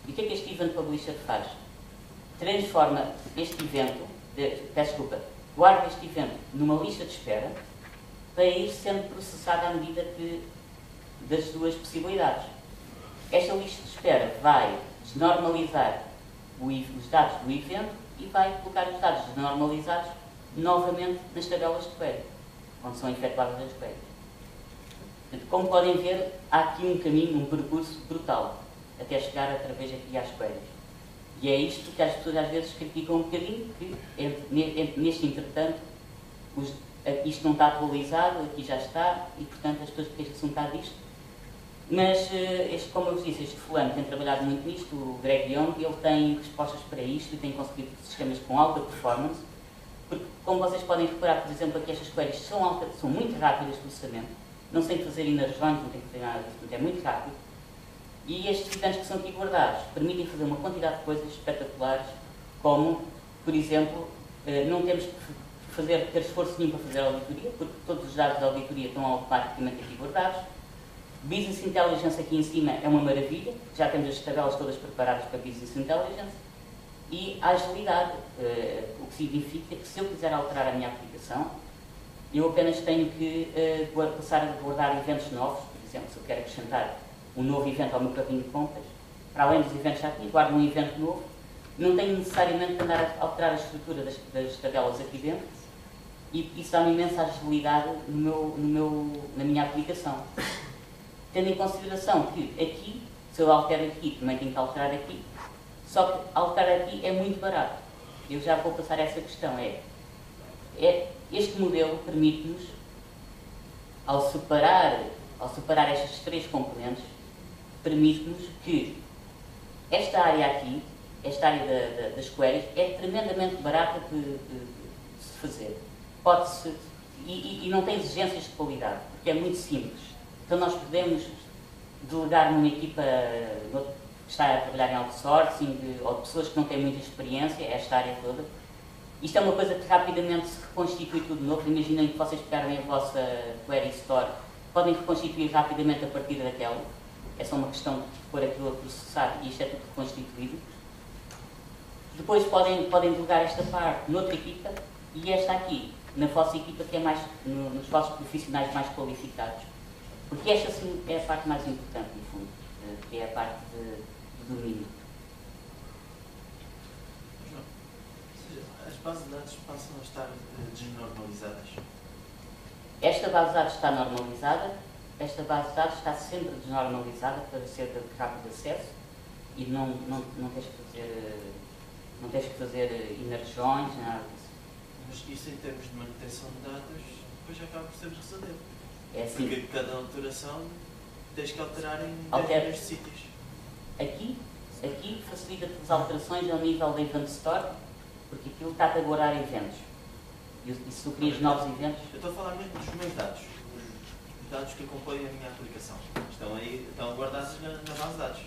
E o que é que este Event Publisher faz? Transforma este evento, peço desculpa, guarda este evento numa lista de espera para ir sendo processado à medida que, das duas possibilidades. Esta lista de espera vai desnormalizar os dados do evento e vai colocar os dados desnormalizados novamente nas tabelas de query onde são efetuadas as queries. Como podem ver, há aqui um caminho, um percurso brutal, até chegar através aqui às queries. E é isto que as pessoas às vezes criticam um bocadinho, que neste entretanto isto não está atualizado, aqui já está, e portanto as pessoas queixam-se um bocado disto. Mas, eh, este, como eu vos disse, este fulano tem trabalhado muito nisto, o Greg Young, ele tem respostas para isto e tem conseguido sistemas com alta performance porque, como vocês podem reparar, por exemplo, aqui estas queries são, alta, são muito rápidas de processamento, não tem que fazer inner não tem que fazer nada disso, é muito rápido. E estes eventos que são aqui guardados permitem fazer uma quantidade de coisas espetaculares, como, por exemplo, eh, não temos que fazer, ter esforço nenhum para fazer auditoria, porque todos os dados da auditoria estão automaticamente aqui guardados. Business Intelligence aqui em cima é uma maravilha, já temos as tabelas todas preparadas para Business Intelligence. E a agilidade, uh, o que significa que se eu quiser alterar a minha aplicação, eu apenas tenho que uh, passar a guardar eventos novos, por exemplo, se eu quero acrescentar um novo evento ao meu carrinho de compras, para além dos eventos já aqui, guardo um evento novo, não tenho necessariamente que andar a alterar a estrutura das, das tabelas aqui dentro, e isso dá uma imensa agilidade no meu, no meu, na minha aplicação. Tendo em consideração que aqui, se eu altero aqui, também tenho que alterar aqui, só que alterar aqui é muito barato. Eu já vou passar essa questão. É, é este modelo permite-nos, ao separar, ao separar estas três componentes, permite-nos que esta área aqui, esta área da, da, das queries, é tremendamente barata de, de, de se fazer. Pode-se, e, e, e não tem exigências de qualidade, porque é muito simples. Então nós podemos delegar numa equipa, que está a trabalhar em outsourcing, ou de pessoas que não têm muita experiência, esta área toda. Isto é uma coisa que rapidamente se reconstitui tudo novo. Imaginem que vocês pegarem a vossa query store, podem reconstituir rapidamente a partir daquela. É só uma questão de pôr aquilo a processar e isto é tudo reconstituído. Depois podem, podem delegar esta parte noutra equipa e esta aqui, na vossa equipa, que é mais, no, nos vossos profissionais mais qualificados. Porque esta sim é a parte mais importante, no fundo, eh, que é a parte de domínio. As bases de dados passam a estar eh, desnormalizadas? Esta base de dados está normalizada, esta base de dados está sempre desnormalizada para ser de rápido acesso e não, não, não tens que fazer não tens que fazer inner joins, nada disso. Mas isso em termos de manutenção de dados, depois acaba por ser verdadeiro. É assim. Porque cada alteração tens que alterar em Alter... 10 sítios. Aqui, aqui facilita-te as alterações ao nível da Event Store, porque aquilo está-te a guardar eventos. E, se tu crias novos eventos. Eu estou a falar mesmo dos meus dados, os dados que acompanham a minha aplicação. Estão aí, estão guardados na, na base de dados.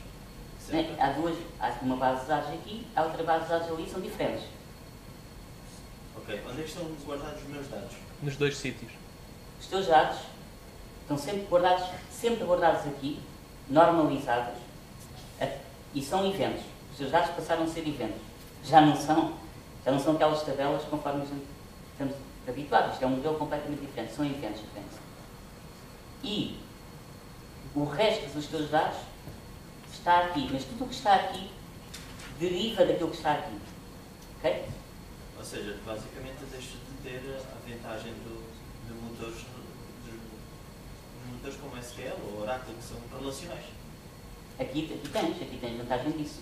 Né? Há duas, há uma base de dados aqui, há outra base de dados ali, são diferentes. Ok, onde é que estão guardados os meus dados? Nos dois sítios. Os teus dados estão sempre guardados, sempre guardados aqui, normalizados, e são eventos. Os seus dados passaram a ser eventos. Já não são, já não são aquelas tabelas conforme estamos habituados. Isto é um modelo completamente diferente. São eventos diferentes. E o resto dos teus dados está aqui, mas tudo o que está aqui deriva daquilo que está aqui. Ok? Ou seja, basicamente deixas de ter a vantagem do, de motores, motores como SQL ou Oracle que são relacionais. Aqui, aqui tens, aqui tens vantagem disso.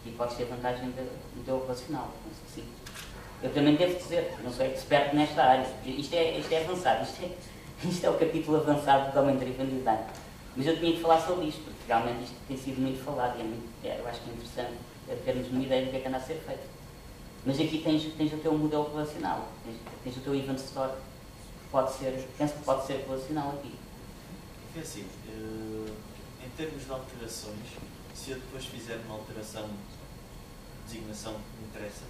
Aqui podes ter vantagem do modelo relacional. Sim. Eu também devo dizer, não sou expert nesta área. Isto é, isto é avançado, isto é, isto é o capítulo avançado do Driven Design. Mas eu tinha que falar sobre isto, porque realmente isto tem sido muito falado e é muito, é, eu acho que é interessante termos uma ideia do que é que anda a ser feito. Mas aqui tens, tens o teu modelo relacional, tens, tens o teu event store, pode ser, penso que pode ser relacional aqui. É assim, eh, em termos de alterações, se eu depois fizer uma alteração de designação que me interessa,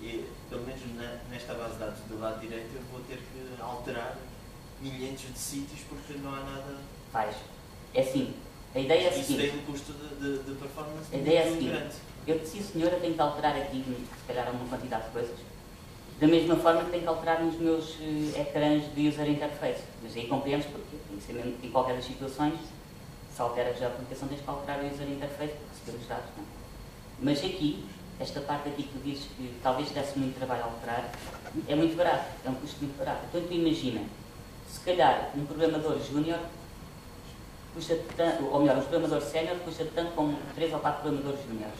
e, pelo menos na, nesta base de dados do lado direito, eu vou ter que alterar milhentos de sítios porque não há nada. Faz. É assim, a ideia é a Isso seguinte. tem um custo de, de, de performance A ideia é a seguinte. grande. Eu, sim senhora, tenho que alterar aqui, se calhar, uma quantidade de coisas. Da mesma forma que tenho que alterar nos meus eh, ecrãs de user interface. Mas aí compreendes porque, em qualquer das situações, se alteras a aplicação, tens que alterar o user interface para receber os dados. Não é? Mas aqui, esta parte aqui que tu dizes que talvez desse muito trabalho a alterar, é muito barato, é um custo muito barato. Então tu imagina, se calhar um programador júnior custa tanto, ou melhor, um programador sénior custa tanto como três ou quatro programadores júniores.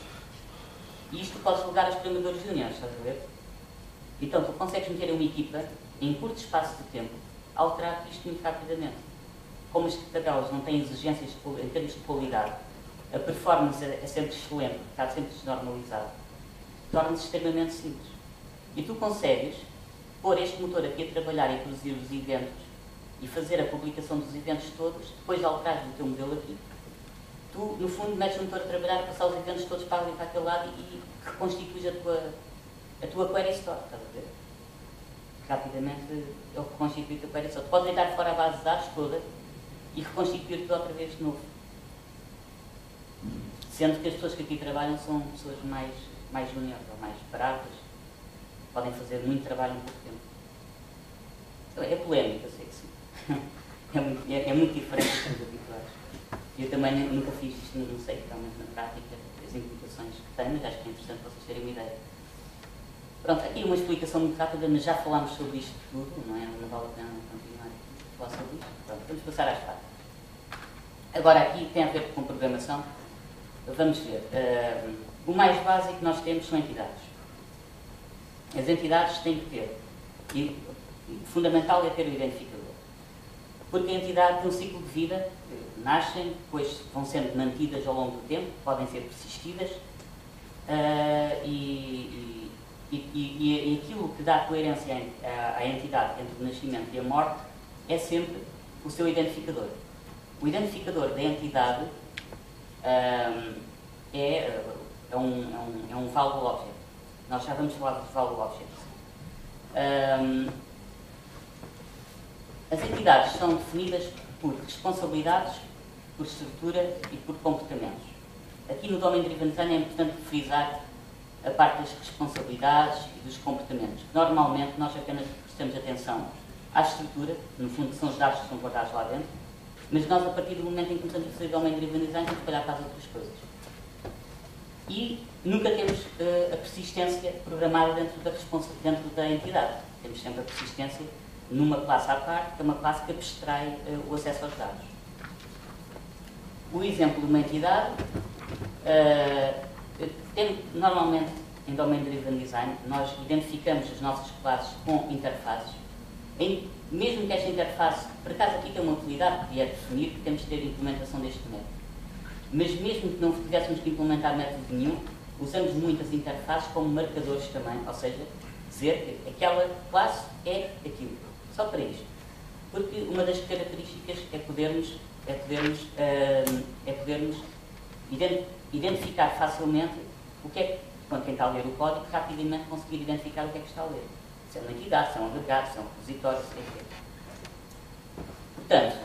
E isto pode lugar aos programadores júniores, estás a ver? Então tu consegues meter uma equipa em curto espaço de tempo alterar isto muito rapidamente. Como as tabelas não têm exigências em termos de qualidade, a performance é é sempre excelente, está sempre desnormalizado, torna-se extremamente simples. E tu consegues pôr este motor aqui a trabalhar e produzir os eventos e fazer a publicação dos eventos todos, depois de alterares o teu modelo aqui, tu, no fundo, metes o motor a trabalhar, passar os eventos todos para ali para aquele lado e, reconstituis a tua, a tua query store, estás a ver? Rapidamente ele reconstitui a tua query store. Tu podes deitar fora a base de dados toda e reconstituir tudo outra vez de novo. Sendo que as pessoas que aqui trabalham são pessoas mais, mais juniores ou mais baratas, podem fazer muito trabalho em pouco tempo. Então, É polémico, eu sei que sim. É muito, é, é muito diferente dos habituados. Eu também nu- nunca fiz isto, não sei realmente na prática as implicações que tem, mas acho que é interessante vocês terem uma ideia. Pronto, aqui uma explicação muito rápida, mas já falámos sobre isto tudo, não é? Não vale a pena continuar a falar sobre isto. Pronto, vamos passar às partes. Agora aqui tem a ver com programação. Vamos ver. ah, o mais básico que nós temos são entidades. As entidades têm que ter, e o fundamental é ter o identificador. Porque a entidade tem um ciclo de vida, eh, nascem, depois vão sendo mantidas ao longo do tempo, podem ser persistidas, ah, e, e, e- e aquilo que dá coerência à, à entidade entre o nascimento e a morte é sempre o seu identificador. O identificador da entidade ah, é, é, um, é, um, é um object. Nós já vamos falar dos value objects. Ah, as entidades são definidas por responsabilidades, por estrutura e por comportamentos. Aqui no Domain Driven Design é importante frisar a parte das responsabilidades e dos comportamentos. Normalmente nós apenas prestamos atenção à estrutura, no fundo são os dados que são guardados lá dentro, mas nós a partir do momento em que começamos a fazer Domain Driven Design temos que olhar para as outras coisas. E nunca temos eh, a persistência programada dentro da, dentro da entidade. Temos sempre a persistência numa classe à parte, que é uma classe que abstrai eh, o acesso aos dados. O exemplo de uma entidade, eh, tem- normalmente em Domain Driven Design, nós identificamos as nossas classes com interfaces. Em- mesmo que esta interface, por acaso aqui tem uma utilidade que é definir que temos que ter implementação deste método. Mas mesmo que não tivéssemos que implementar método nenhum, usamos muitas interfaces como marcadores também, ou seja, dizer que aquela classe é aquilo. Só para isto. Porque uma das características é podermos, é podermos, hum, é podermos ident- identificar facilmente o que é quando a ler o código, rapidamente conseguir identificar o que é que está a ler. Se é uma entidade, se é um agregado, se é um repositório, se é. Portanto,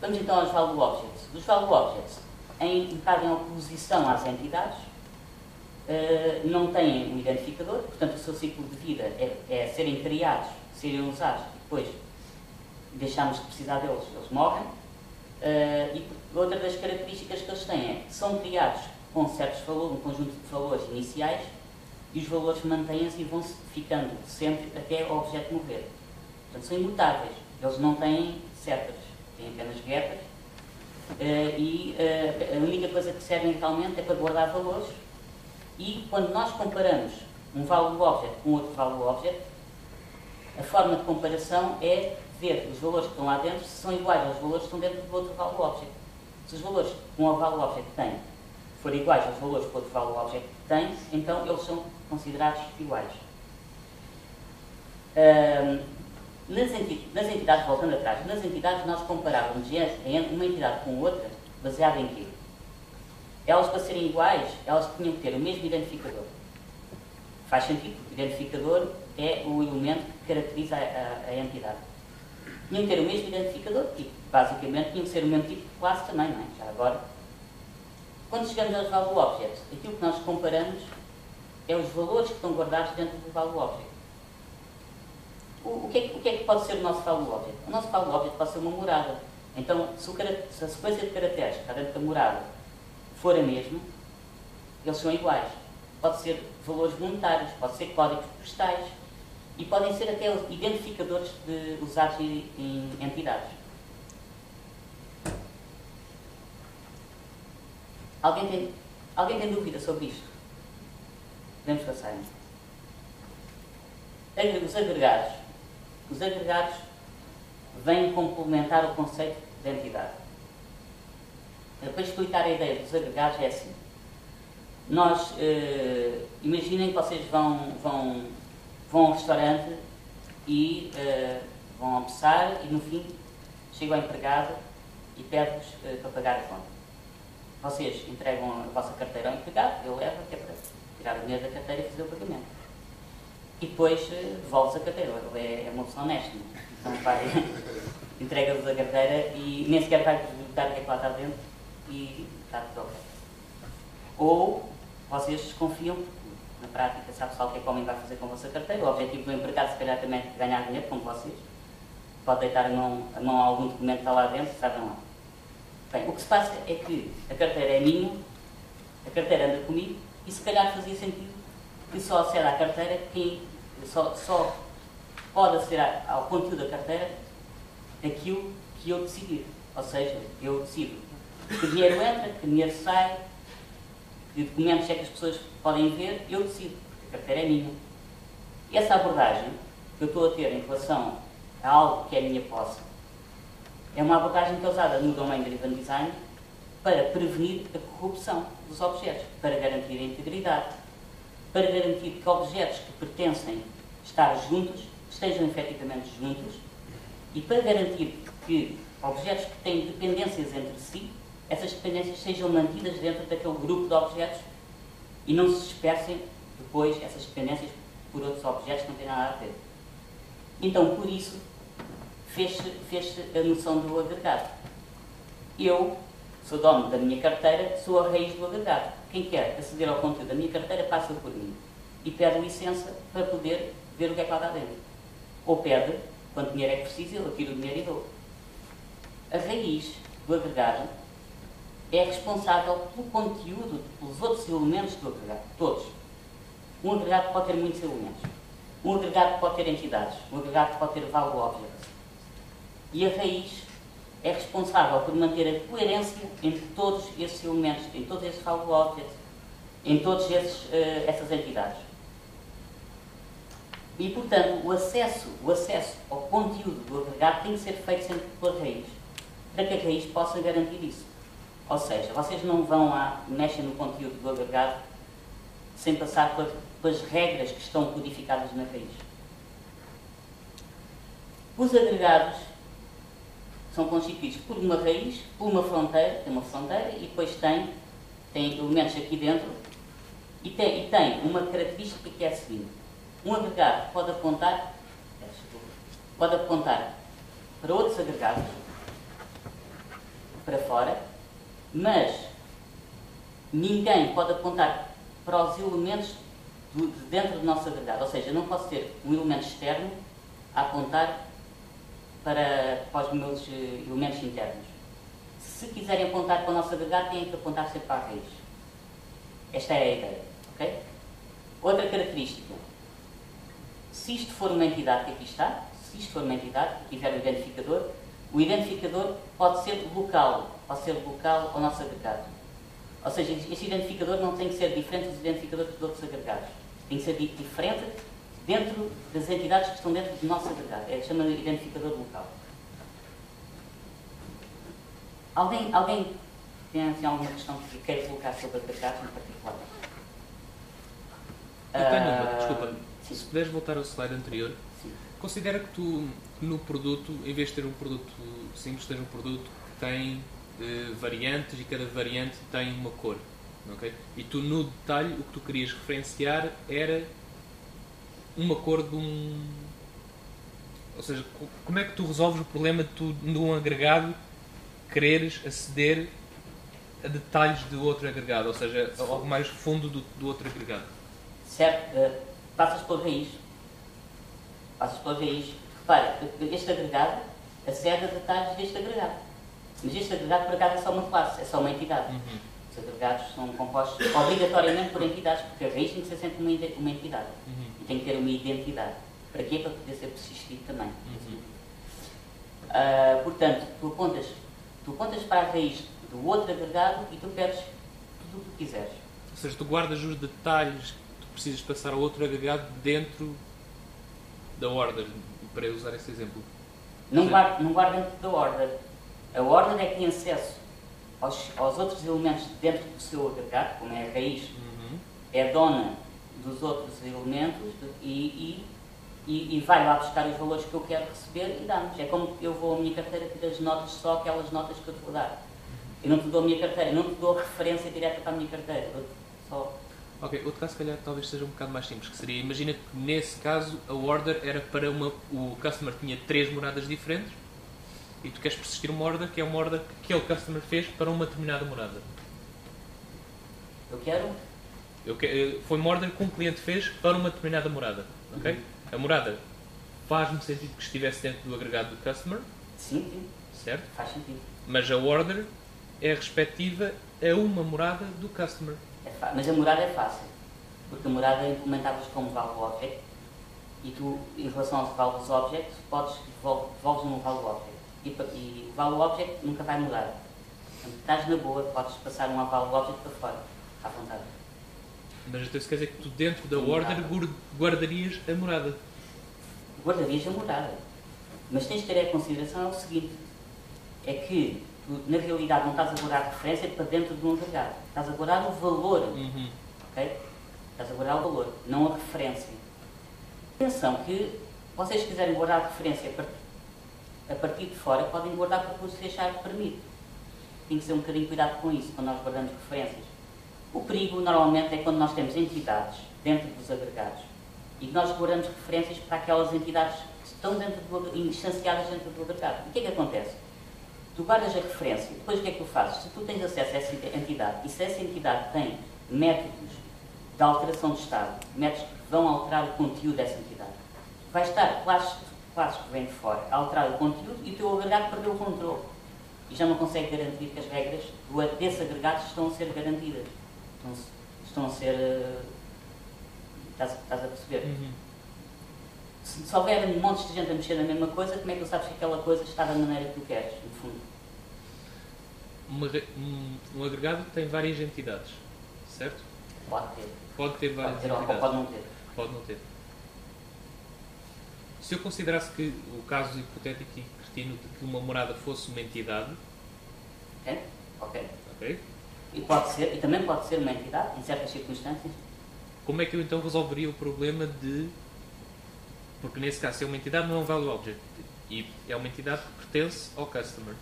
vamos então aos value objects. Os value objects, em, em oposição às entidades, eh, não têm um identificador, portanto o seu ciclo de vida é, é serem criados, serem usados e depois deixamos de precisar deles, eles morrem. Uh, e outra das características que eles têm é que são criados com certos valores, um conjunto de valores iniciais, e os valores mantêm-se e vão ficando sempre até o objeto morrer. Portanto, são imutáveis. Eles não têm setas, têm apenas retas. Uh, e uh, a única coisa que servem realmente é para guardar valores. E quando nós comparamos um value object com outro value object, a forma de comparação é ver os valores que estão lá dentro se são iguais aos valores que estão dentro do outro value object. Se os valores que um value object tem forem iguais aos valores que o outro value object tem, então eles são considerados iguais. Um, nas, entidades, voltando atrás, nas entidades nós comparávamos uma entidade com outra baseada em quê? Elas, para serem iguais, elas tinham que ter o mesmo identificador. Faz sentido, porque o identificador é o elemento que caracteriza a, a, a entidade. Tinham que ter o mesmo identificador tipo. Basicamente, tinham que ser o mesmo tipo de classe também, não é? Já agora. Quando chegamos aos value objects, aquilo que nós comparamos é os valores que estão guardados dentro do value object. O, o, que, é, o que, é, que pode ser o nosso value object? O nosso value object pode ser uma morada. Então, se, o, se a sequência de caracteres que está dentro da morada for a mesma, eles são iguais. Pode ser valores monetários, pode ser códigos postais e podem ser até identificadores de, usados em entidades. Alguém tem, alguém tem dúvida sobre isto? Podemos passar. Os agregados. Os agregados vêm complementar o conceito de entidade. Para explicar a ideia dos agregados é assim. Nós, eh, imaginem que vocês vão, vão, vão ao restaurante e eh, vão almoçar e no fim chega o empregado e pede-vos eh, para pagar a conta. Vocês entregam a vossa carteira ao empregado, ele leva, que é para tirar o dinheiro da carteira e fazer o pagamento. E depois eh, devolves a carteira. Ele é, é uma pessoa honesta. Então vai, entrega-vos a carteira e nem sequer vai perguntar o que é que lá está dentro e está tudo ok. Ou vocês desconfiam, na prática sabe só o que é que o homem vai fazer com a vossa carteira. O objetivo do empregado se calhar também é ganhar dinheiro, como vocês. Pode deitar a mão, a mão a algum documento que está lá dentro, sabem lá. Bem, o que se passa é que a carteira é minha, a carteira anda comigo e se calhar fazia sentido que só aceda à carteira quem só, só pode aceder ao conteúdo da carteira aquilo que eu decidir. Ou seja, eu decido que dinheiro entra, que dinheiro sai, que documentos é que as pessoas podem ver, eu decido. A carteira é minha. Essa abordagem que eu estou a ter em relação a algo que é minha posse é uma abordagem que é usada no Domain Driven Design para prevenir a corrupção dos objetos, para garantir a integridade, para garantir que objetos que pertencem estar juntos estejam efetivamente juntos e para garantir que objetos que têm dependências entre si, essas dependências sejam mantidas dentro daquele grupo de objetos e não se dispersem depois essas dependências por outros objetos que não têm nada a ver. Então, por isso, fez-se fez a noção do agregado. Eu sou dono da minha carteira, sou a raiz do agregado. Quem quer aceder ao conteúdo da minha carteira passa por mim e pede licença para poder ver o que é que lá está dentro. Ou pede, quanto dinheiro é que precisa, eu tiro o dinheiro e dou. A raiz do agregado é responsável pelo conteúdo, pelos outros elementos do agregado, todos. Um agregado pode ter muitos elementos. Um agregado pode ter entidades. Um agregado pode ter value objects. E a raiz é responsável por manter a coerência entre todos esses elementos, em todos esses objects, em todas uh, essas entidades. E, portanto, o acesso, o acesso ao conteúdo do agregado tem que ser feito sempre pela raiz, para que a raiz possa garantir isso. Ou seja, vocês não vão lá, mexem no conteúdo do agregado sem passar pelas regras que estão codificadas na raiz. Os agregados são constituídos por uma raiz, por uma fronteira, tem uma fronteira e depois tem, tem elementos aqui dentro e tem, e tem uma característica que é a seguinte. Um agregado pode apontar, pode apontar para outros agregados, para fora, mas ninguém pode apontar para os elementos de dentro do nosso agregado. Ou seja, não pode ser um elemento externo a apontar para, para os meus eh, elementos internos. Se quiserem apontar para o nosso agregado, têm que apontar sempre para a raiz. Esta é a ideia. ok? Outra característica. Se isto for uma entidade que aqui está, se isto for uma entidade que tiver o identificador, o identificador pode ser local, pode ser local ao nosso agregado. Ou seja, este identificador não tem que ser diferente dos identificadores dos outros agregados. Tem que ser di- diferente dentro das entidades que estão dentro do nosso agregado. É chama de identificador local. Alguém, alguém tem assim, alguma questão que queira colocar sobre agregados em particular? Eu tenho uma, Ah, desculpa. Sim, Se puderes voltar ao slide anterior, sim. considera que tu, no produto, em vez de ter um produto simples, tens um produto que tem eh, variantes e cada variante tem uma cor. ok? E tu, no detalhe, o que tu querias referenciar era uma cor de um. Ou seja, co- como é que tu resolves o problema de tu, num agregado, quereres aceder a detalhes do outro agregado? Ou seja, a algo mais fundo do, do outro agregado? Certo? eh, passas pela raiz. Passas pela raiz. Repara, este agregado acede a detalhes deste agregado. Mas este agregado, por acaso, é só uma classe, é só uma entidade. Uhum. Os agregados são compostos obrigatoriamente por entidades, porque a raiz tem que ser sempre uma entidade. Uhum. E tem que ter uma identidade. Para quê? Para poder ser persistido também. Uhum. Ah, portanto, tu apontas, tu apontas para a raiz do outro agregado e tu pedes tudo o que tu quiseres. Ou seja, tu guardas os detalhes que tu precisas passar ao outro agregado dentro da order, para eu usar esse exemplo. Não Sim. guarda, não guarda dentro da order. A order é que tem acesso aos, aos outros elementos dentro do seu agregado, como é a raiz, Uhum. é dona dos outros elementos e, e, e, e vai lá buscar os valores que eu quero receber e dá-nos. É como eu vou à minha carteira e tiro as notas, só aquelas notas que eu te vou dar. Eu não te dou a minha carteira, eu não te dou referência direta para a minha carteira. Eu só Ok, outro caso, se calhar, talvez seja um bocado mais simples, que seria, imagina que nesse caso a order era para uma. O customer tinha três moradas diferentes e tu queres persistir uma order que é uma order que aquele customer fez para uma determinada morada. eu quero Eu eh, foi uma order que um cliente fez para uma determinada morada. ok? A morada faz-me sentido que estivesse dentro do agregado do customer, sim, sim, certo? faz sentido. Mas a order é respectiva a uma morada do customer. É Mas a morada é fácil, porque a morada implementavas como value object e tu, em relação aos values object, podes devol- devolves um value object. E, e o value object nunca vai mudar. Portanto, estás na boa, podes passar um value object para fora, à vontade. Mas então isso quer dizer que tu dentro da guard- guardarias a morada. Guardarias a morada. Mas tens de ter em consideração o seguinte: é que tu, na realidade, não estás a guardar referência para dentro de um agregado. Estás a guardar o valor Uhum. ok? Estás a guardar o valor, não a referência. Atenção que vocês quiserem guardar referência a par- a partir de fora, podem guardar porque o que permite. Tem que ter um bocadinho cuidado com isso, quando nós guardamos referências. O perigo, normalmente, é quando nós temos entidades dentro dos agregados e que nós guardamos referências para aquelas entidades que estão dentro do, instanciadas dentro do agregado. O que é que acontece? Tu guardas a referência, depois o que é que tu fazes? Se tu tens acesso a essa entidade e se essa entidade tem métodos de alteração de estado, métodos que vão alterar o conteúdo dessa entidade, vai estar classes, classes que vêm de fora a alterar o conteúdo e o teu agregado perdeu o controle. E já não consegue garantir que as regras desse agregado estão a ser garantidas. Estão, estão a ser. eh, Estás, estás a perceber? Uhum. Se, se houver montes de gente a mexer na mesma coisa, como é que tu sabes que aquela coisa está da maneira que tu queres, no fundo? Uma um, um agregado tem várias entidades, certo? Pode ter. Pode ter várias Pode ter entidades. pode não ter. Pode não ter. Se eu considerasse que o caso hipotético e cretino de que uma morada fosse uma entidade, Ok? Ok. ok? E pode ser, e também pode ser uma entidade, em certas circunstâncias. Como é que eu então resolveria o problema de. Porque nesse caso, se é uma entidade, não é um value object. E é uma entidade que pertence ao customer.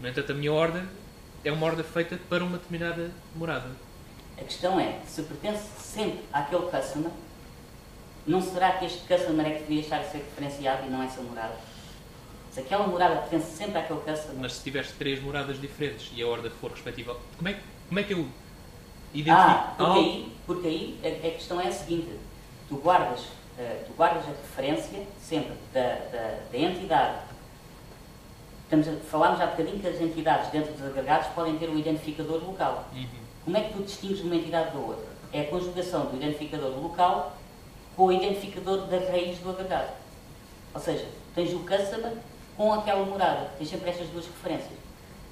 No entanto, a minha order é uma order feita para uma determinada morada. A questão é, se pertence sempre àquele customer, não será que este customer é que devia estar a ser diferenciado e não essa morada? Se aquela morada pertence sempre àquele customer, Mas se tiveres três moradas diferentes e a order for respectiva. Como é, que- como é que eu identifico. Ah, porque algo- aí, porque aí a, a questão é a seguinte: tu guardas, eh, tu guardas a referência sempre da, da, da entidade estamos a, falámos há bocadinho que as entidades dentro dos agregados podem ter um identificador local. Uhum. Como é que tu distingues uma entidade da outra? É a conjugação do identificador local com o identificador da raiz do agregado. Ou seja, tens o customer com aquela morada. Tens sempre estas duas referências.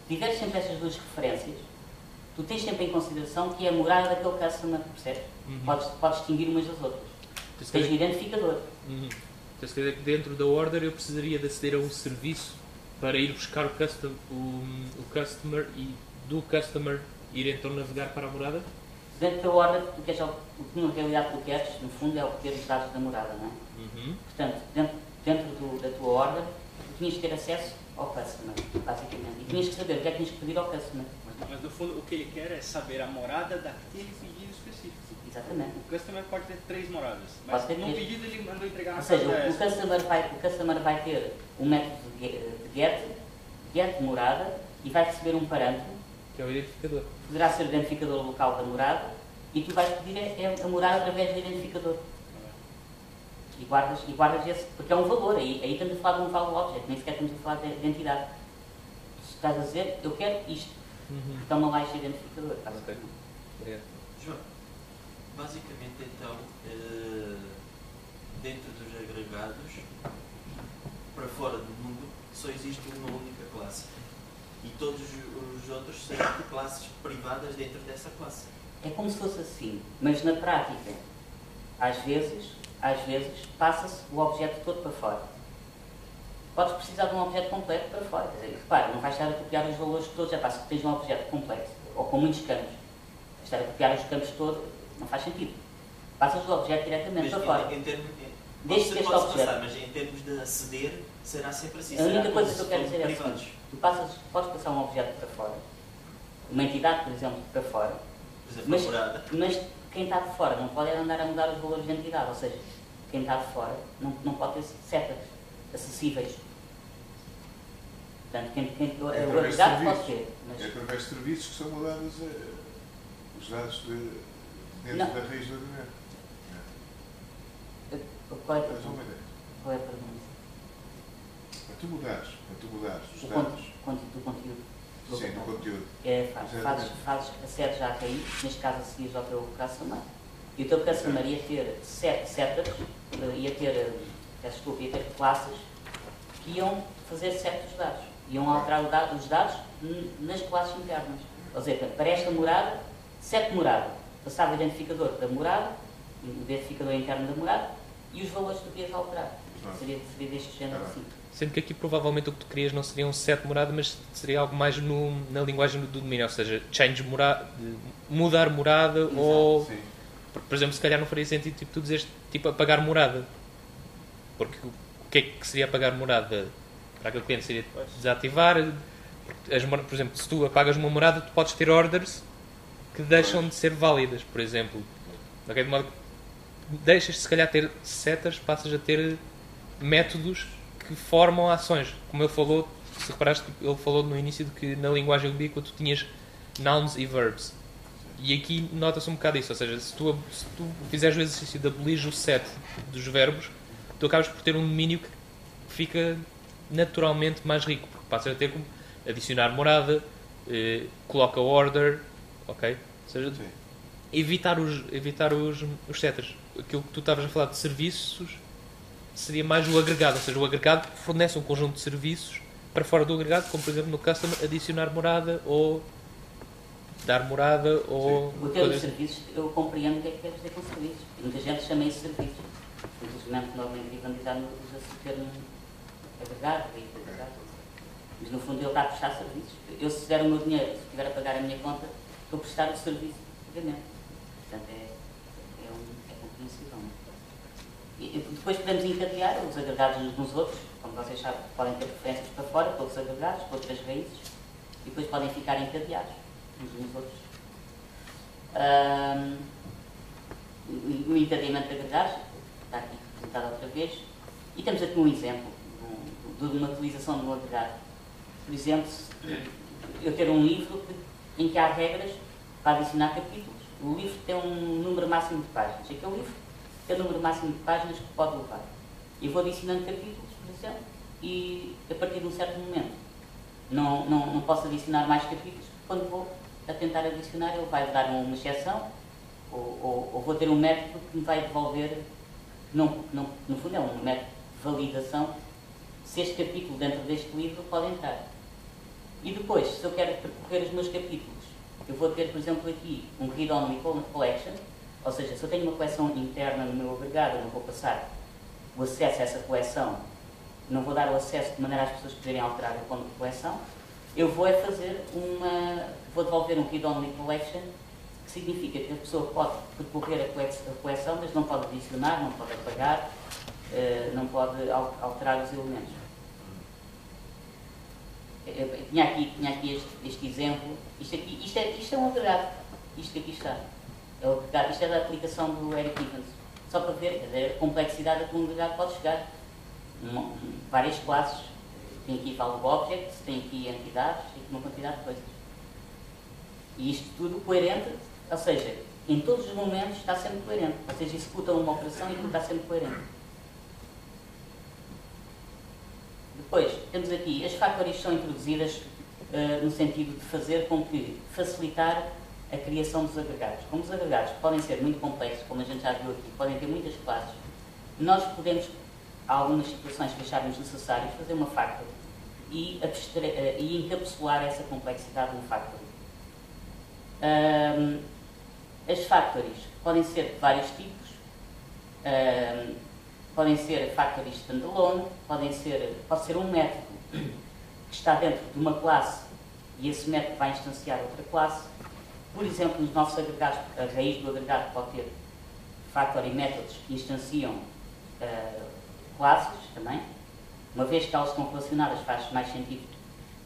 Tiveres sempre estas duas referências, tu tens sempre em consideração que é a morada daquele customer, percebes? Uhum. Podes, podes distinguir umas das outras. Tens o calhar- identificador. Uhum. Então, se calhar que dentro da order eu precisaria de aceder a um serviço para ir buscar o, custom, o, o customer e do customer ir então navegar para a morada? Dentro da ordem, tu queres, o que na realidade tu queres, no fundo, é obter os dados da morada, não é? Uhum. Portanto, dentro, dentro do- da tua ordem, tu tinhas que ter acesso ao customer, basicamente. E tinhas que saber o que é que tinhas que pedir ao customer. Mas, mas no fundo o que ele quer é saber a morada daquele pedido específico. Exatamente. O customer pode ter três moradas, mas Pode ter num três. pedido ele mandou entregar na Ou seja, o, o, customer vai, o customer vai ter um método de ge- de get, get morada, e vai receber um parâmetro, Que é o identificador. poderá ser o identificador local da morada, e tu vais pedir é a morada através do identificador. E guardas, e guardas esse, porque é um valor, aí, aí estamos a falar de um value object, nem sequer estamos a falar de identidade. Se estás a dizer, eu quero isto, Uhum. então uma laixa identificador. Ok. Obrigado. João, basicamente então, eh, dentro dos agregados, para fora do mundo, só existe uma única classe. E todos os outros são classes privadas dentro dessa classe. É como se fosse assim, mas na prática, às vezes, às vezes, passa-se o objeto todo para fora. Podes precisar de um objeto completo para fora. Quer dizer, repara, não vais estar a copiar os valores todos, é passa que tens um objeto completo, ou com muitos campos. Vais estar a copiar os campos todos, não faz sentido. Passas o objeto diretamente Mas para fora. em, em termos. em- Desde que este pode-se passar, objeto- mas em termos de aceder, será sempre assim. A única coisa que eu quero dizer é assim, tu passas, podes passar um objeto para fora, uma entidade, por exemplo, para fora, Por exemplo, Mas-. Mas quem está de fora não pode é andar a mudar os valores de entidade, ou seja, quem está de fora não, não pode ter setas acessíveis. Portanto, quem, quem, É através de agregado pode ter, mas É através de serviços que são mudados eh, os dados de, dentro Não. da raiz do agregado. eh, qual é a pergunta? ideia. Qual é a pergunta? Para tu mudares, para tu mudares os dados conteúdo do conteúdo. Sim, do conteúdo. É, faz, fazes, fazes acedes à API, neste caso a seguires ao teu customer, e o teu customer ia ter set, setters, eh, ia ter, eh, peço desculpa, ia ter classes que iam fazer certos dados. Iam alterar o dado- os dados nas classes internas. Ou seja, para esta morada, set morada. Passava o identificador da morada, o identificador interno da morada, e os valores que tu querias alterar. Seria, seria deste género assim. Sendo que aqui provavelmente o que tu querias não seria um set morada, mas seria algo mais no, na linguagem do domínio, ou seja, change morada, mudar morada Exato. ou, Sim. por por exemplo, se calhar não faria sentido tipo, tu dizeres tipo apagar morada. Porque o que é que seria apagar morada? Para aquele cliente seria desativar. As, por exemplo, se tu apagas uma morada, tu podes ter orders que deixam Pois. de ser válidas, por exemplo. Ok? De modo que deixas de se calhar ter setas, passas a ter métodos que formam ações. Como ele falou, se reparaste, ele falou no início de que na linguagem ubíqua tu tinhas nouns e verbs. E aqui nota-se um bocado isso, ou seja, se tu, se tu fizeres o exercício de abolir o set dos verbos, tu acabas por ter um domínio que fica naturalmente mais rico, porque passas a ter como adicionar morada, eh, coloca order, ok? Ou seja, Sim. evitar os, evitar os, os setters. Aquilo que tu estavas a falar de serviços seria mais o agregado, ou seja, o agregado fornece um conjunto de serviços para fora do agregado, como por exemplo no customer adicionar morada ou dar morada ou O termo coisas- serviços, eu compreendo o que é que quer dizer com serviços. Muita gente chama isso de serviços. Infelizmente, normalmente, evangelizar usa-se o termo agregado agregado. Mas, no fundo, ele está a prestar serviços. Eu, se der o meu dinheiro, se estiver a pagar a minha conta, estou a prestar o serviço, obviamente. Portanto, é, é, um, é compreensível. não é? E, e depois podemos encadear os agregados uns nos outros. Como vocês sabem, podem ter referências para fora, para outros agregados, para outras raízes. E depois podem ficar encadeados uns nos outros. Ahm, o encadeamento de agregados está aqui representado outra vez. E temos aqui um exemplo de um- uma utilização de um agregado. Por exemplo, eu ter um livro em que há regras para adicionar capítulos. O livro tem um número máximo de páginas. Aquele livro tem o número máximo de páginas que pode levar. E vou adicionando capítulos, por exemplo, e a partir de um certo momento não, não, não posso adicionar mais capítulos, quando vou a tentar adicionar, ele vai dar uma exceção, ou, ou, ou vou ter um método que me vai devolver, não, não, no fundo é um método de validação, se este capítulo dentro deste livro pode entrar. E depois, se eu quero percorrer os meus capítulos, eu vou ter, por exemplo, aqui um read-only collection, ou seja, se eu tenho uma coleção interna no meu agregado, eu não vou passar o acesso a essa coleção, não vou dar o acesso de maneira às pessoas poderem alterar o ponto de coleção, eu vou é fazer uma, vou devolver um read-only collection, que significa que a pessoa pode percorrer a coleção, mas não pode adicionar, não pode apagar, eh, não pode alterar os elementos. Eu tinha aqui, tinha aqui este, este exemplo, isto, aqui, isto, é, isto é um agregado, isto aqui está. É o agregado, isto é da aplicação do Eric Evans. Só para ver a complexidade a que um agregado pode chegar. Uma, várias classes, tem aqui value objects, tem aqui entidades, tem aqui uma quantidade de coisas. E isto tudo coerente, ou seja, em todos os momentos está sempre coerente. Ou seja, executa uma operação e tudo está sempre coerente. Depois, temos aqui, as factories são introduzidas uh, no sentido de fazer com que facilitar a criação dos agregados. Como os agregados podem ser muito complexos, como a gente já viu aqui, podem ter muitas classes, nós podemos, em algumas situações que acharmos necessárias, fazer uma factory e, uh, e encapsular essa complexidade no factory. Um, as factories podem ser de vários tipos, um, podem ser factories standalone, podem ser, pode ser um método que está dentro de uma classe e esse método vai instanciar outra classe. Por exemplo, nos nossos agregados, a raiz do agregado pode ter factory methods que instanciam uh, classes também. Uma vez que elas estão relacionadas, faz mais sentido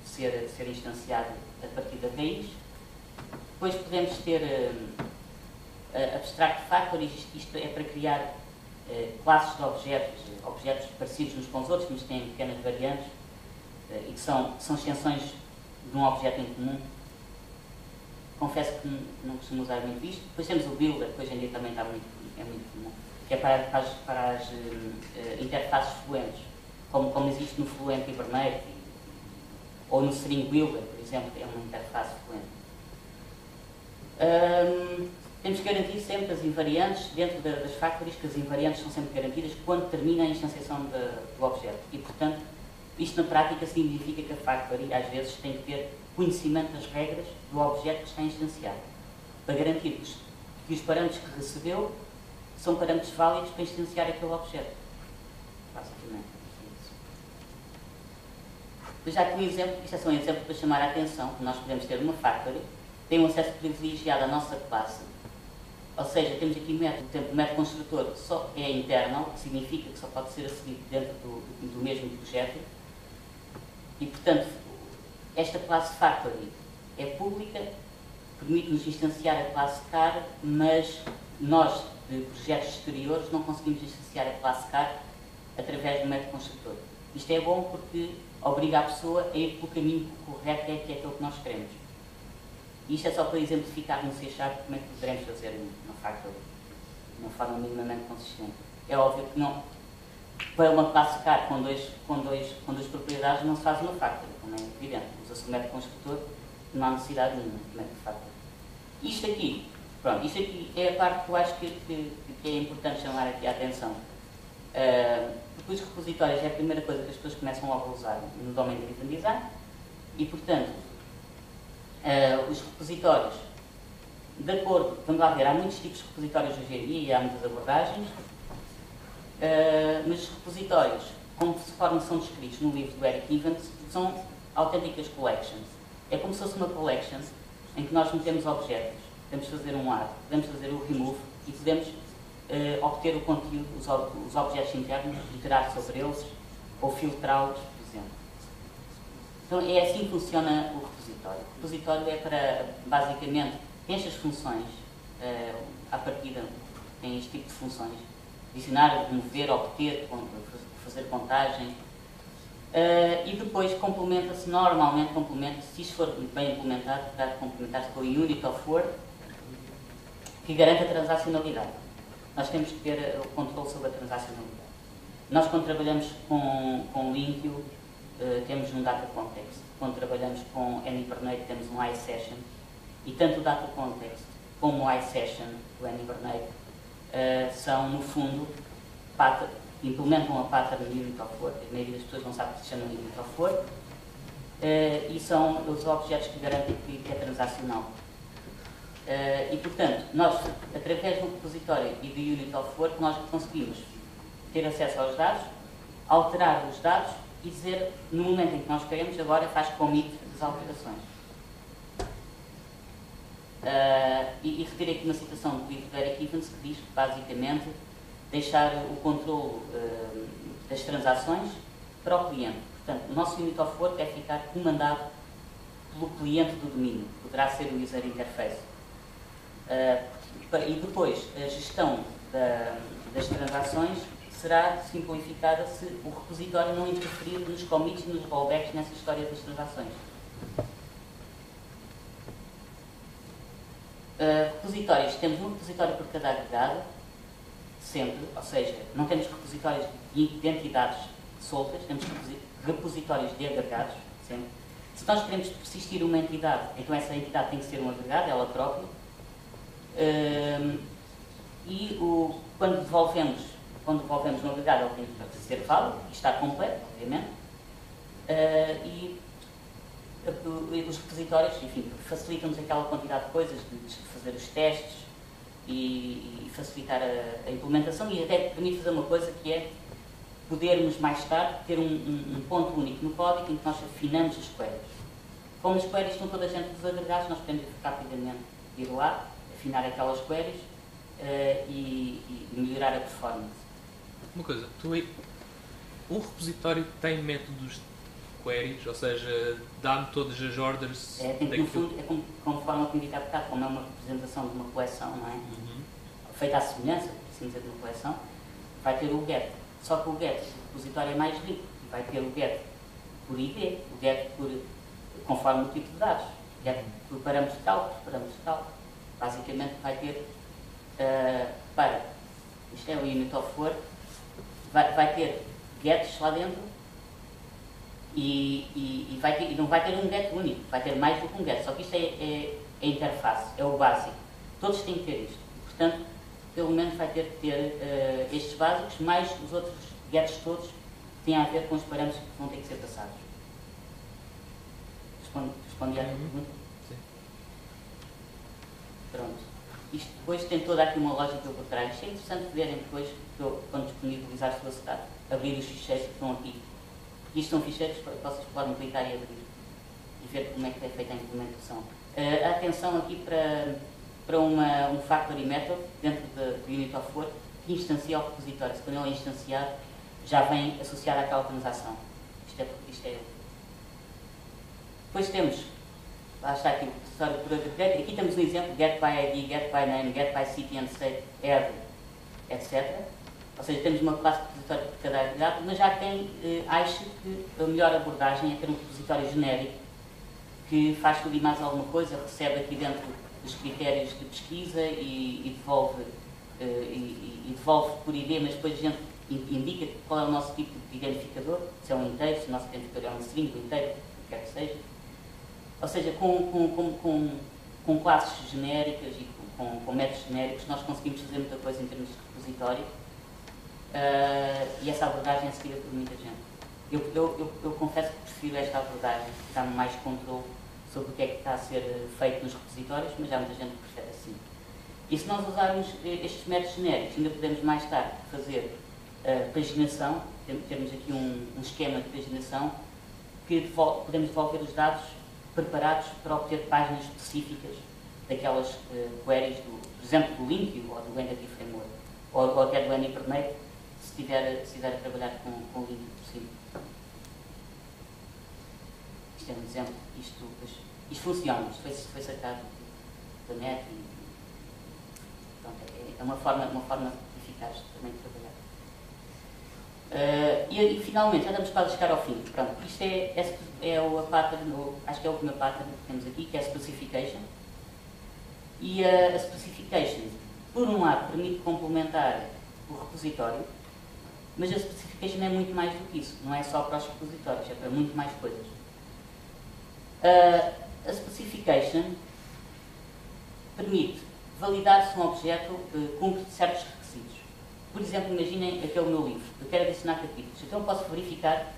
ser, ser instanciado a partir da raiz. Depois podemos ter uh, abstract factories, isto é para criar uh, classes de objetos, objetos parecidos uns com os outros, mas têm pequenas variantes e que são, são extensões de um objeto em comum. Confesso que não, costumo usar muito isto. Depois temos o Builder, que hoje em dia também está muito, é muito comum, que é para, para as, para as interfaces fluentes, como, como existe no Fluent Hibernate, ou no String Builder, por exemplo, é uma interface fluente. Um, temos que garantir sempre as invariantes dentro das factories, que as invariantes são sempre garantidas quando termina a instanciação de, do objeto. E, portanto, isto na prática significa que a factory, às vezes, tem que ter conhecimento das regras do objeto que está instanciado, para garantir que, que os parâmetros que recebeu são parâmetros válidos para instanciar aquele objeto. Basicamente. Depois já aqui um exemplo, isto é só um exemplo para chamar a atenção, que nós podemos ter uma factory tem um acesso privilegiado à nossa classe, ou seja, temos aqui método, tempo, método construtor só é internal, que significa que só pode ser acedido dentro do, do mesmo projeto, e portanto, esta classe factory é pública, permite-nos instanciar a classe car, mas nós, de projetos exteriores, não conseguimos instanciar a classe car através do método construtor. Isto é bom porque obriga a pessoa a ir pelo caminho correto, que é aquilo que nós queremos. Isto é só para exemplificar no C Sharp como é que poderemos fazer uma factory de uma forma minimamente consistente. É óbvio que não, para uma classe car com, dois, com, dois, com duas propriedades não se faz uma factory, como é evidente. Usa-se o método construtor, não há necessidade nenhuma de método factory. Isto aqui, pronto, isto aqui é a parte que eu acho que, que, que é importante chamar aqui a atenção. Uh, porque os repositórios é a primeira coisa que as pessoas começam a usar no domínio de design e, portanto, uh, os repositórios, de acordo, vamos lá ver, há muitos tipos de repositórios hoje em dia e há muitas abordagens, uh, mas os repositórios, conforme são descritos no livro do Eric Evans, são autênticas collections. É como se fosse uma collection em que nós metemos objetos, podemos fazer um add, podemos fazer o remove e podemos uh, obter o conteúdo, os, os objetos internos, iterar sobre eles ou filtrá-los, por exemplo. Então é assim que funciona o repositório. O repositório é para, basicamente, estas funções, uh, à partida tem este tipo de funções, adicionar, mover, obter, fazer contagem, uh, e depois complementa-se, normalmente complementa-se, se isto for bem implementado, terá de complementar-se com o Unit of Word, que garante a transacionalidade. Nós temos que ter o controle sobre a transacionalidade. Nós, quando trabalhamos com, com o Linkio, uh, temos um data context. Quando trabalhamos com AnyHibernate temos um iSession e tanto o data context como o iSession do AnyHibernate uh, são, no fundo, implementam a pattern Unit of Work. A maioria das pessoas não sabe que se chama Unit of Work. Uh, e são os objetos que garantem que, é transacional. Uh, e, portanto, nós, através do repositório e do Unit of Work, nós conseguimos ter acesso aos dados, alterar os dados e dizer, no momento em que nós queremos, agora faz commit das alterações. Uh, e, e aqui uma citação do livro de Eric Evans que diz basicamente, deixar o controle uh, das transações para o cliente. Portanto, o nosso Unit of Work é ficar comandado pelo cliente do domínio, poderá ser o User Interface. Uh, e depois, a gestão da, das transações será simplificada se o repositório não interferir nos commits e nos rollbacks nessa história das transações. Uh, repositórios, temos um repositório por cada agregado, sempre, ou seja, não temos repositórios de entidades soltas, temos repositórios de agregados, sempre. Se nós queremos persistir uma entidade, então essa entidade tem que ser um agregado, ela própria. Uh, e o, quando devolvemos quando devolvemos no agregado, ele tem que ser válido e estar completo, obviamente. Uh, e os repositórios, enfim, facilitam-nos aquela quantidade de coisas, de fazer os testes e, e facilitar a, a, implementação e até permite fazer uma coisa que é podermos mais tarde ter um, um, um, ponto único no código em que nós afinamos as queries. Como as queries estão toda a gente dos agregados, nós podemos rapidamente ir lá, afinar aquelas queries uh, e, e melhorar a performance. Uma coisa, tu um repositório tem métodos queries, ou seja, dá-me todas as orders. É, tem, no fundo, é como, conforme eu tinha dito há bocado, como é uma representação de uma coleção, não é? Uhum. Feita à semelhança, por assim dizer, de uma coleção, vai ter o get. Só que o get, o repositório é mais rico, vai ter o get por ID, o get por, conforme o tipo de dados, get por parâmetro tal, por parâmetro tal. Basicamente vai ter uh, para, isto é o unit of work, vai, vai ter gets lá dentro e, e, e, vai ter, e não vai ter um get único, vai ter mais do que um get. Só que isto é, é, é a interface, é o básico. Todos têm que ter isto. Portanto, pelo menos vai ter que ter uh, estes básicos, mais os outros gets todos que têm a ver com os parâmetros que vão ter que ser passados. Respondi, respondi à uhum. pergunta? Sim. Pronto. Isto depois tem toda aqui uma lógica por trás. Isto é interessante verem depois, quando disponibilizar a sua cidade, abrir os ficheiros que estão aqui. Isto são ficheiros que vocês podem clicar e abrir e ver como é que é feita a implementação. Uh, atenção aqui para, para uma, um factory method dentro do Unit of Work que instancia o repositório. Se quando ele é instanciado, já vem associado àquela transação. Isto é, isto é Depois temos lá está aqui o professor por agregar. Aqui temos um exemplo, get by ID, get by name, get by city and state, add, etc. Ou seja, temos uma classe de repositório por cada agregado, mas já quem eh, acha que a melhor abordagem é ter um repositório genérico que faz tudo e mais alguma coisa, recebe aqui dentro os critérios de pesquisa e, e devolve, eh, e, e, devolve por ID, mas depois a gente indica qual é o nosso tipo de identificador, se é um inteiro, se o nosso identificador é um string, um inteiro, o que quer que seja. Ou seja, com, com, com, com, com classes genéricas e com, com, métodos genéricos, nós conseguimos fazer muita coisa em termos de repositório uh, e essa abordagem é seguida por muita gente. Eu, eu, eu, eu confesso que prefiro esta abordagem, dá-me mais controle sobre o que é que está a ser feito nos repositórios, mas há muita gente que prefere assim. E se nós usarmos estes métodos genéricos, ainda podemos mais tarde fazer uh, paginação, temos aqui um, um esquema de paginação, que devol podemos devolver os dados preparados para obter páginas específicas daquelas uh, queries, do, por exemplo, do Link ou do Entity Framework, ou, ou até do se estiver, se estiver a trabalhar com, com o por cima. Isto é um exemplo, isto, isto funciona, isto foi, foi sacado da net e pronto, é, é uma forma, uma forma eficaz também de trabalhar. Uh, e, e, finalmente, já estamos quase a chegar ao fim. Pronto, isto é, é, é a pattern, o, acho que é o primeiro pattern que temos aqui, que é a specification. E a, a specification, por um lado, permite complementar o repositório, mas a specification é muito mais do que isso, não é só para os repositórios, é para muito mais coisas. Uh, a specification permite validar se um objeto uh, cumpre certos requisitos. Por exemplo, imaginem aquele meu livro, eu quero adicionar capítulos, então posso verificar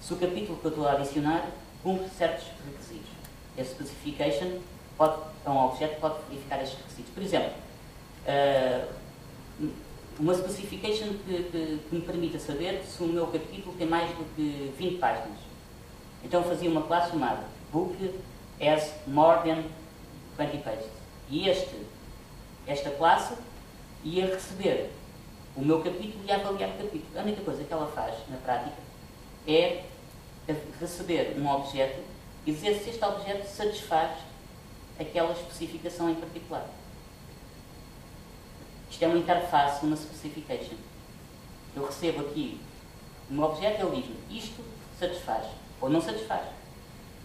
se o capítulo que eu estou a adicionar cumpre certos requisitos. A specification pode, é um objeto pode verificar estes requisitos. Por exemplo, uh, uma specification que, que, que, me permita saber se o meu capítulo tem mais do que 20 páginas. Então fazia uma classe chamada book has more than 20 pages. E este, esta classe ia receber o meu capítulo e avaliar o capítulo. A única coisa que ela faz, na prática, é receber um objeto e dizer se este objeto satisfaz aquela especificação em particular. Isto é uma interface, uma specification. Eu recebo aqui um objeto e ele diz-me isto satisfaz ou não satisfaz.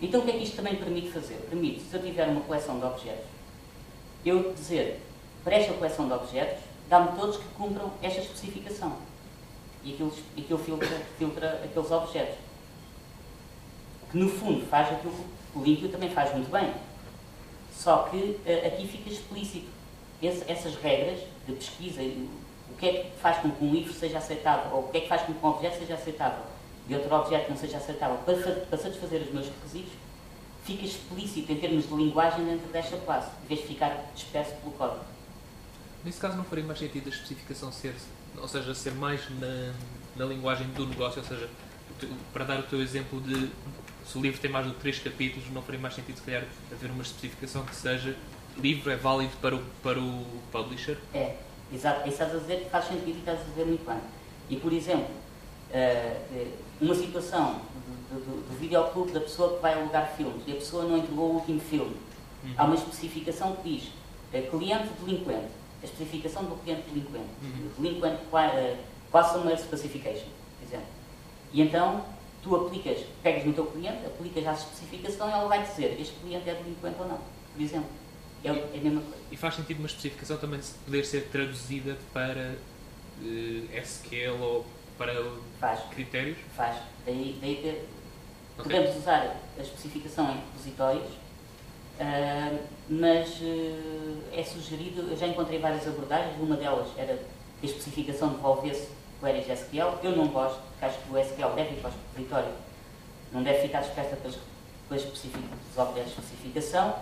Então o que é que isto também permite fazer? Permite, se eu tiver uma coleção de objetos, eu dizer para esta coleção de objetos, dá-me todos que cumpram esta especificação. E aquilo, aquilo filtra, filtra aqueles objetos. Que no fundo faz aquilo que o Limpio também faz muito bem. Só que uh, aqui fica explícito. Esse, essas regras de pesquisa, o que é que faz com que um livro seja aceitável, ou o que é que faz com que um objeto seja aceitável e outro objeto não seja aceitável para, para satisfazer os meus requisitos, fica explícito em termos de linguagem dentro desta classe, em vez de ficar disperso pelo código. Nesse caso não faria mais sentido a especificação ser, ou seja, ser mais na, na linguagem do negócio, ou seja, para dar o teu exemplo de se o livro tem mais de três capítulos, não faria mais sentido se calhar haver uma especificação que seja livro é válido para o, para o publisher? É, exato. E estás a dizer que faz sentido e estás a dizer muito bem. E por exemplo, uh, uma situação do, do, do videoclube da pessoa que vai alugar filmes e a pessoa não entregou o último filme. Uhum. Há uma especificação que diz uh, cliente delinquente. A especificação do cliente delinquente. Uhum. Delinquent customer specification, por exemplo. E então tu aplicas, pegas no teu cliente, aplicas a especificação e ela vai dizer este cliente é delinquente ou não, por exemplo. É, é a mesma coisa. E faz sentido uma especificação também poder ser traduzida para uh, eh, SQL ou para faz. critérios? Faz. Daí, daí que okay. podemos usar a especificação em repositórios, uh, mas uh, é sugerido, eu já encontrei várias abordagens, uma delas era que a especificação devolvesse queries SQL. Eu não gosto, porque acho que o SQL deve ir para o repositório, não deve ficar dispersa pelas, pelas de especificação,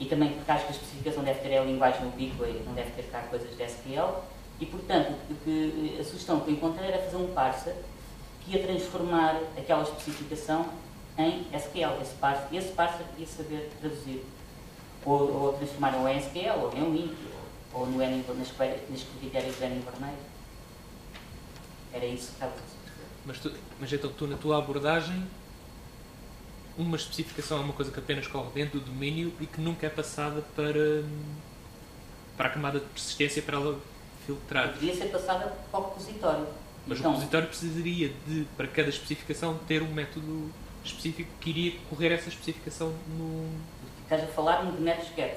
e também porque acho que a especificação deve ter a linguagem ubíqua e não deve ter cá coisas de SQL. E, portanto, que, a sugestão que eu encontrei era fazer um parser que ia transformar aquela especificação em SQL. Esse parser, esse parser ia saber traduzir. Ou, ou transformar em SQL, ou em link, ou no N, nas, nas critérios do N vermelho. Era isso que estava a. Mas, tu, mas então tu, na tua abordagem, uma especificação é uma coisa que apenas corre dentro do domínio e que nunca é passada para, para a camada de persistência para ela filtrar. Podia ser passada para o repositório. Mas então, o repositório precisaria de, para cada especificação, ter um método específico que iria correr essa especificação no. Estás a falar no método get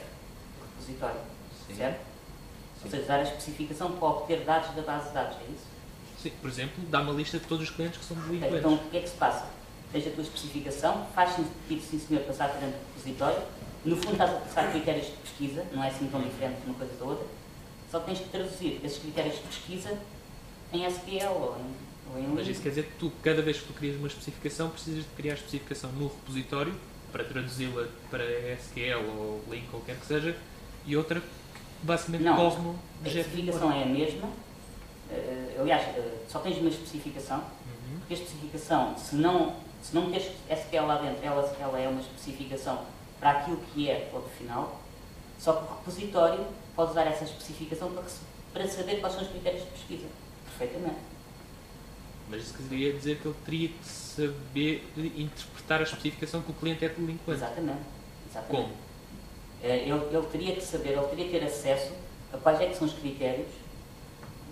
repositório, Sim. certo? Sim. Ou seja, dar a especificação para obter dados da base de dados, é isso? Sim, por exemplo, dá uma lista de todos os clientes que são delinquentes. Então, o que é que se passa? Tens a tua especificação, faz sentido, sim senhor, passar dentro do repositório. No fundo, estás a passar critérios de pesquisa, não é assim tão diferente de uma coisa da outra só tens que traduzir esses critérios de pesquisa em SQL ou em, ou em Mas isso quer dizer que tu, cada vez que tu crias uma especificação, precisas de criar a especificação no repositório para traduzi-la para SQL ou link ou o que quer que seja, e outra que basicamente não, corre no A especificação é a mesma. Uh, aliás, uh, só tens uma especificação, uhum. porque a especificação, se não, se não tens SQL lá dentro, ela, ela é uma especificação para aquilo que é o final, só que o repositório pode usar essa especificação para, para saber quais são os critérios de pesquisa. Perfeitamente. Mas isso queria dizer que ele teria que saber interpretar a especificação que o cliente é delinquente. Exatamente. Exatamente. Como? É, ele, ele teria que saber, ele teria que ter acesso a quais é que são os critérios.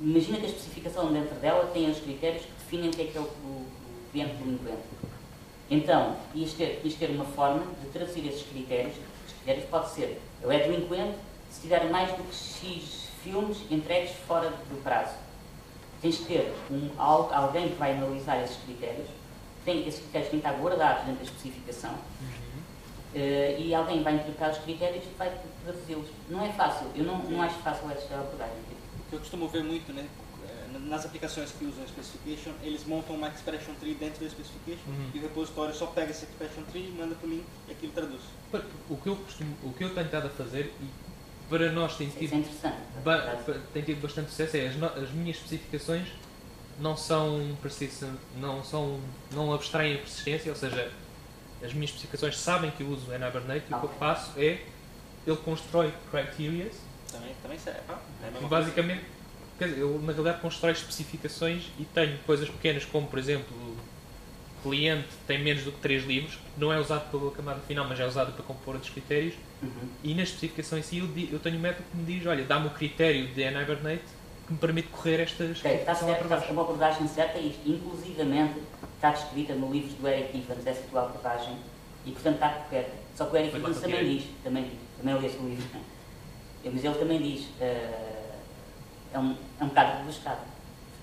Imagina que a especificação dentro dela tem os critérios que definem o que é que é o, o cliente delinquente. Então, ias ter, ias ter uma forma de traduzir esses critérios. Os critérios pode ser, ele é delinquente se tiver mais do que X filmes entregues fora do prazo. tens de ter um, al- alguém que vai analisar esses critérios, tem, esses critérios têm que estar guardados dentro da especificação, eh, e alguém vai interpretar os critérios e vai traduzi-los. Não é fácil, eu não, não acho fácil esta abordagem. O que eu costumo ver muito, né? Nas aplicações que usam specification, eles montam uma expression tree dentro da specification Uhum. e o repositório só pega essa expression tree, manda para o link e aquilo traduz. O que eu, costumo, o que eu tenho estado a fazer, e para nós tem é tido, ba- tem tido bastante sucesso, é as, no- as minhas especificações não são persistent, não, são, não abstraem a persistência, ou seja, as minhas especificações sabem que eu uso Hibernate e o que eu faço é ele constrói criteria Também, também serve. ah, é e mesma coisa. Eu na realidade constrói especificações e tenho coisas pequenas como por exemplo o cliente tem menos do que 3 livros, não é usado pela camada final, mas é usado para compor outros critérios. Uhum. e na especificação em si eu, eu tenho um método que me diz, olha, dá-me o critério de Hibernate que me permite correr esta Ok, está certo, está uma abordagem certa e isto, inclusivamente, está descrita no livro do Eric Evans, essa tua abordagem, e portanto está correta. Só que o Eric Evans também diz, também, também li esse livro, mas ele também diz, eh, é, um, é um bocado rebuscado.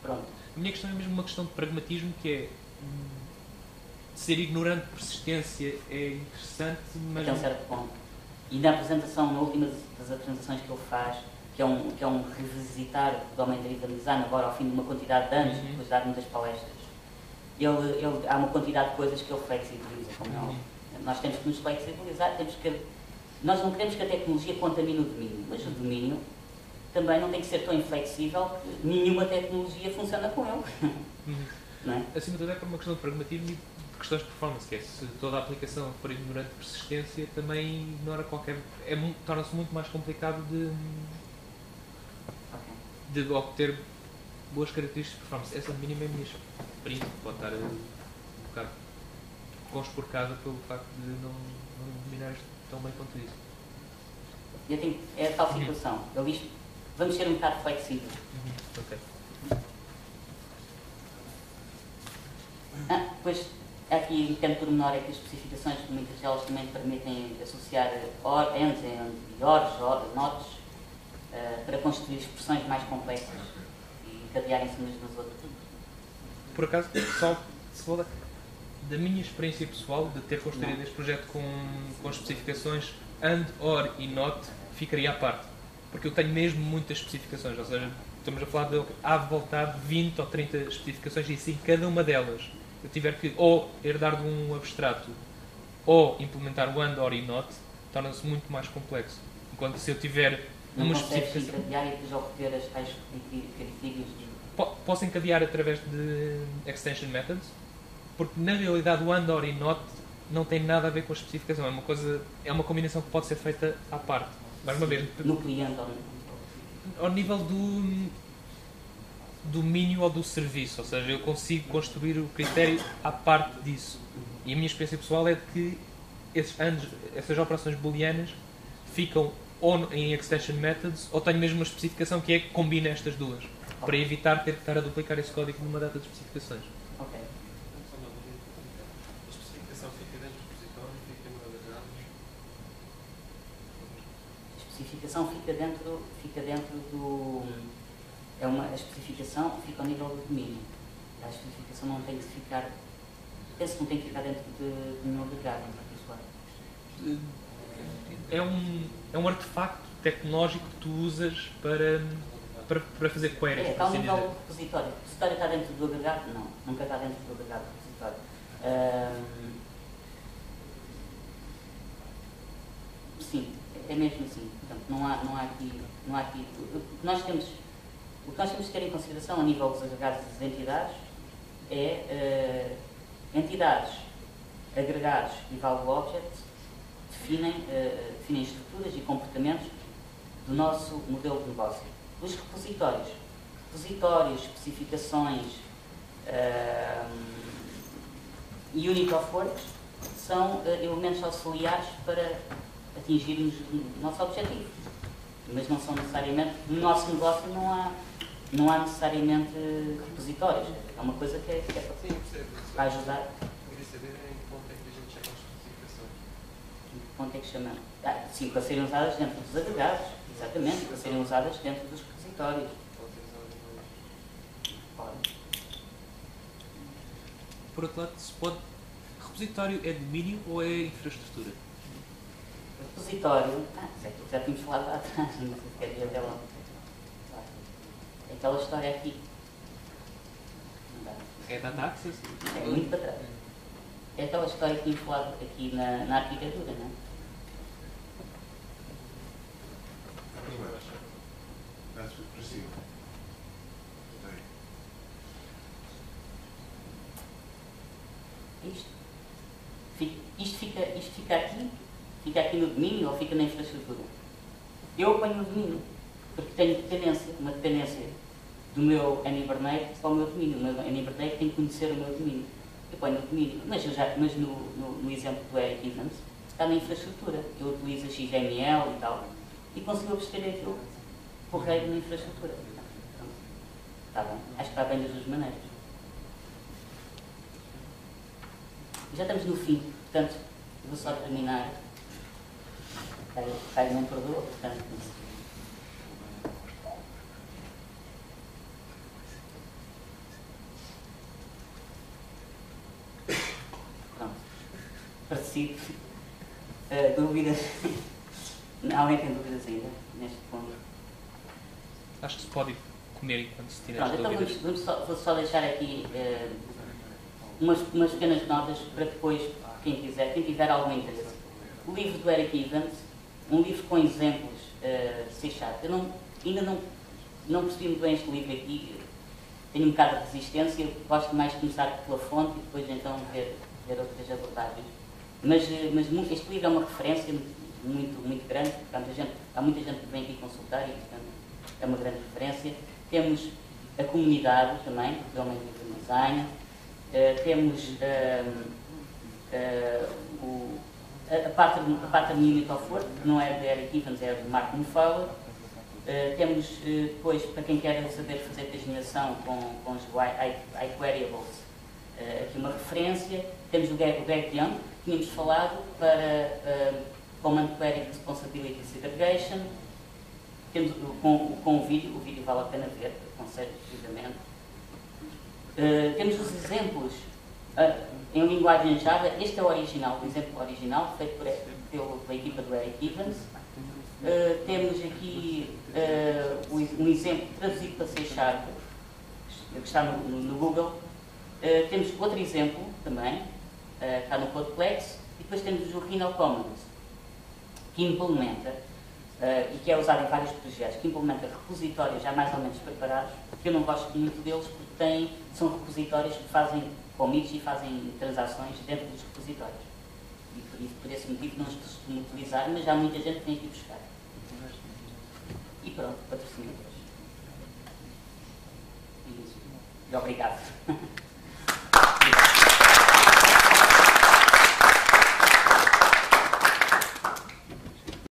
Pronto. A minha questão é mesmo uma questão de pragmatismo que é ser ignorante de persistência é interessante, mas até um certo ponto. E na apresentação, na última das apresentações que ele faz, que é um, que é um revisitar do Homem Driven Design, agora ao fim de uma quantidade de anos, Uhum. depois de dar muitas palestras, ele, ele, há uma quantidade de coisas que ele flexibiliza, como é Uhum. Nós temos que nos flexibilizar, temos que. Nós não queremos que a tecnologia contamine o domínio, mas o domínio também não tem que ser tão inflexível que nenhuma tecnologia funciona com ele. Uhum. Não é? acima de tudo é por uma questão de pragmatismo e de questões de performance, que é se toda a aplicação for ignorante de persistência, também ignora qualquer. É, torna-se muito mais complicado de, de obter boas características de performance. Essa mínima é a minha experiência, pode estar um bocado conspurcada pelo facto de não, não dominar tão bem quanto isso. Eu tenho, é a tal situação. Ele diz: vamos ser um bocado flexíveis. Ok. Ah, pois, há aqui um pequeno pormenor é que as especificações, muitas delas também permitem associar or, ends e ors, or, nots, ah, para construir expressões mais complexas e encadearem-se umas nas outras. Por acaso, só se for da, minha experiência pessoal de ter construído este projeto com, com especificações and, or e not, ficaria à parte. Porque eu tenho mesmo muitas especificações, ou seja, estamos a falar de há de voltar 20 ou 30 especificações e se em cada uma delas eu tiver que ou herdar de um abstrato ou implementar o and, or e not, torna-se muito mais complexo. Enquanto se eu tiver Não uma especificação. encadear e depois obter as tais características de. Po- Posso encadear através de extension methods, porque na realidade o and, or e not não tem nada a ver com a especificação, é uma coisa, é uma combinação que pode ser feita à parte. Mais uma vez, no cliente ou no. ao nível do domínio ou do serviço, ou seja, eu consigo construir o critério à parte disso. E a minha experiência pessoal é de que esses ands, essas operações booleanas ficam ou em extension methods ou tenho mesmo uma especificação que é que combina estas duas, para evitar ter que estar a duplicar esse código numa data de especificações. Ok. A especificação fica dentro do repositório, fica no agregado. A especificação fica dentro, fica dentro do. É uma, a especificação fica ao nível do domínio. A especificação não tem que ficar. Penso que não tem que ficar dentro de, de nenhum agregado, pessoal. É um, é um artefacto tecnológico que tu usas para, para, para fazer queries, É, está ao nível do repositório. O repositório está dentro do agregado? Não, nunca está dentro do agregado do repositório. Sim, é mesmo assim. Portanto, não há, não há aqui. Não há aqui nós temos. O que nós temos que ter em consideração a nível dos agregados das entidades é eh, entidades, agregados e value objects definem, eh, definem estruturas e comportamentos do nosso modelo de negócio. Os repositórios, repositórios, especificações ahm, e unit of works são eh, elementos auxiliares para atingirmos o nosso objetivo. Mas não são necessariamente, no nosso negócio não há, não há necessariamente repositórios. É uma coisa que é, que é para- Sim, percebo. para ajudar. Queria saber em que ponto é que a gente especificações. Em que ponto é que chamamos? Ah, sim, para serem usadas dentro dos agregados, exatamente, para serem usadas dentro dos repositórios. Pode. Por outro lado, se pode. Repositório é domínio ou é infraestrutura? Repositório, ah, isso é aquilo que já tínhamos falado lá atrás, não sei se quer dizer até lá. É aquela história aqui. É data access? É muito para trás. É aquela história que tínhamos falado aqui na, na arquitetura, não é? That's para cima. Tem. Isto. Fica- Isto fica, isto fica aqui, fica aqui no domínio ou fica na infraestrutura? Eu ponho no domínio, porque tenho dependência, uma dependência do meu Anybernet para o meu domínio. O meu Anybernet tem que conhecer o meu domínio. Eu ponho no domínio, mas, já, mas no, no, no exemplo do Eric Evans, está na infraestrutura. Eu utilizo a XML e tal, e consigo abstrair aquilo correio na infraestrutura. Está bem, acho que está bem das duas maneiras. Já estamos no fim, portanto, vou só terminar. Caio, Caio não perdoa, portanto. Pronto. Participe. Uh, dúvidas? Alguém tem dúvidas ainda neste ponto? Acho que se pode comer enquanto se tiver Pronto, então dúvidas. vamos, vamos só, vou só deixar aqui eh, umas, umas pequenas notas para depois, quem quiser, quem tiver algum interesse. O livro do Eric Evans, um livro com exemplos eh, C Sharp. Eu não, ainda não, não percebi muito bem este livro aqui, tenho um bocado de resistência, gosto mais de começar pela fonte e depois então ver, ver outras abordagens. Mas, eh, mas mu- este livro é uma referência muito, muito grande, portanto, gente, há muita gente que vem aqui consultar e portanto, é uma grande referência. Temos a comunidade também, do Homem Livre Design. Eh, temos ehm, eh, o, a, a Pattern, a Pattern Unit of Work, que não é de Eric Evans, é de Martin Fowler. Eh, temos eh, depois, para quem quer saber fazer paginação com, com os iQueryables, eh, aqui uma referência. Temos o Greg, o Greg Young, que tínhamos falado, para eh, Command Query Responsibility Segregation. Temos com, com o vídeo, o vídeo vale a pena ver, aconselho vivamente. Eh, temos os exemplos ah, em linguagem Java. Este é o original, o exemplo original, feito por, pelo, pela equipa do Eric Evans. Eh, temos aqui eh, um, exemplo traduzido para C Sharp, que está no, no- Google. Eh, temos outro exemplo também, eh, está no Codeplex. E depois temos o Rhino Commons, que implementa eh, e que é usado em vários projetos, que implementa repositórios já mais ou menos preparados, que eu não gosto muito deles porque têm, são repositórios que fazem commits e fazem transações dentro dos repositórios. E por, isso, por esse motivo não os costumo utilizar, mas já muita gente vem aqui buscar. E pronto, patrocinadores. Isso. E obrigado.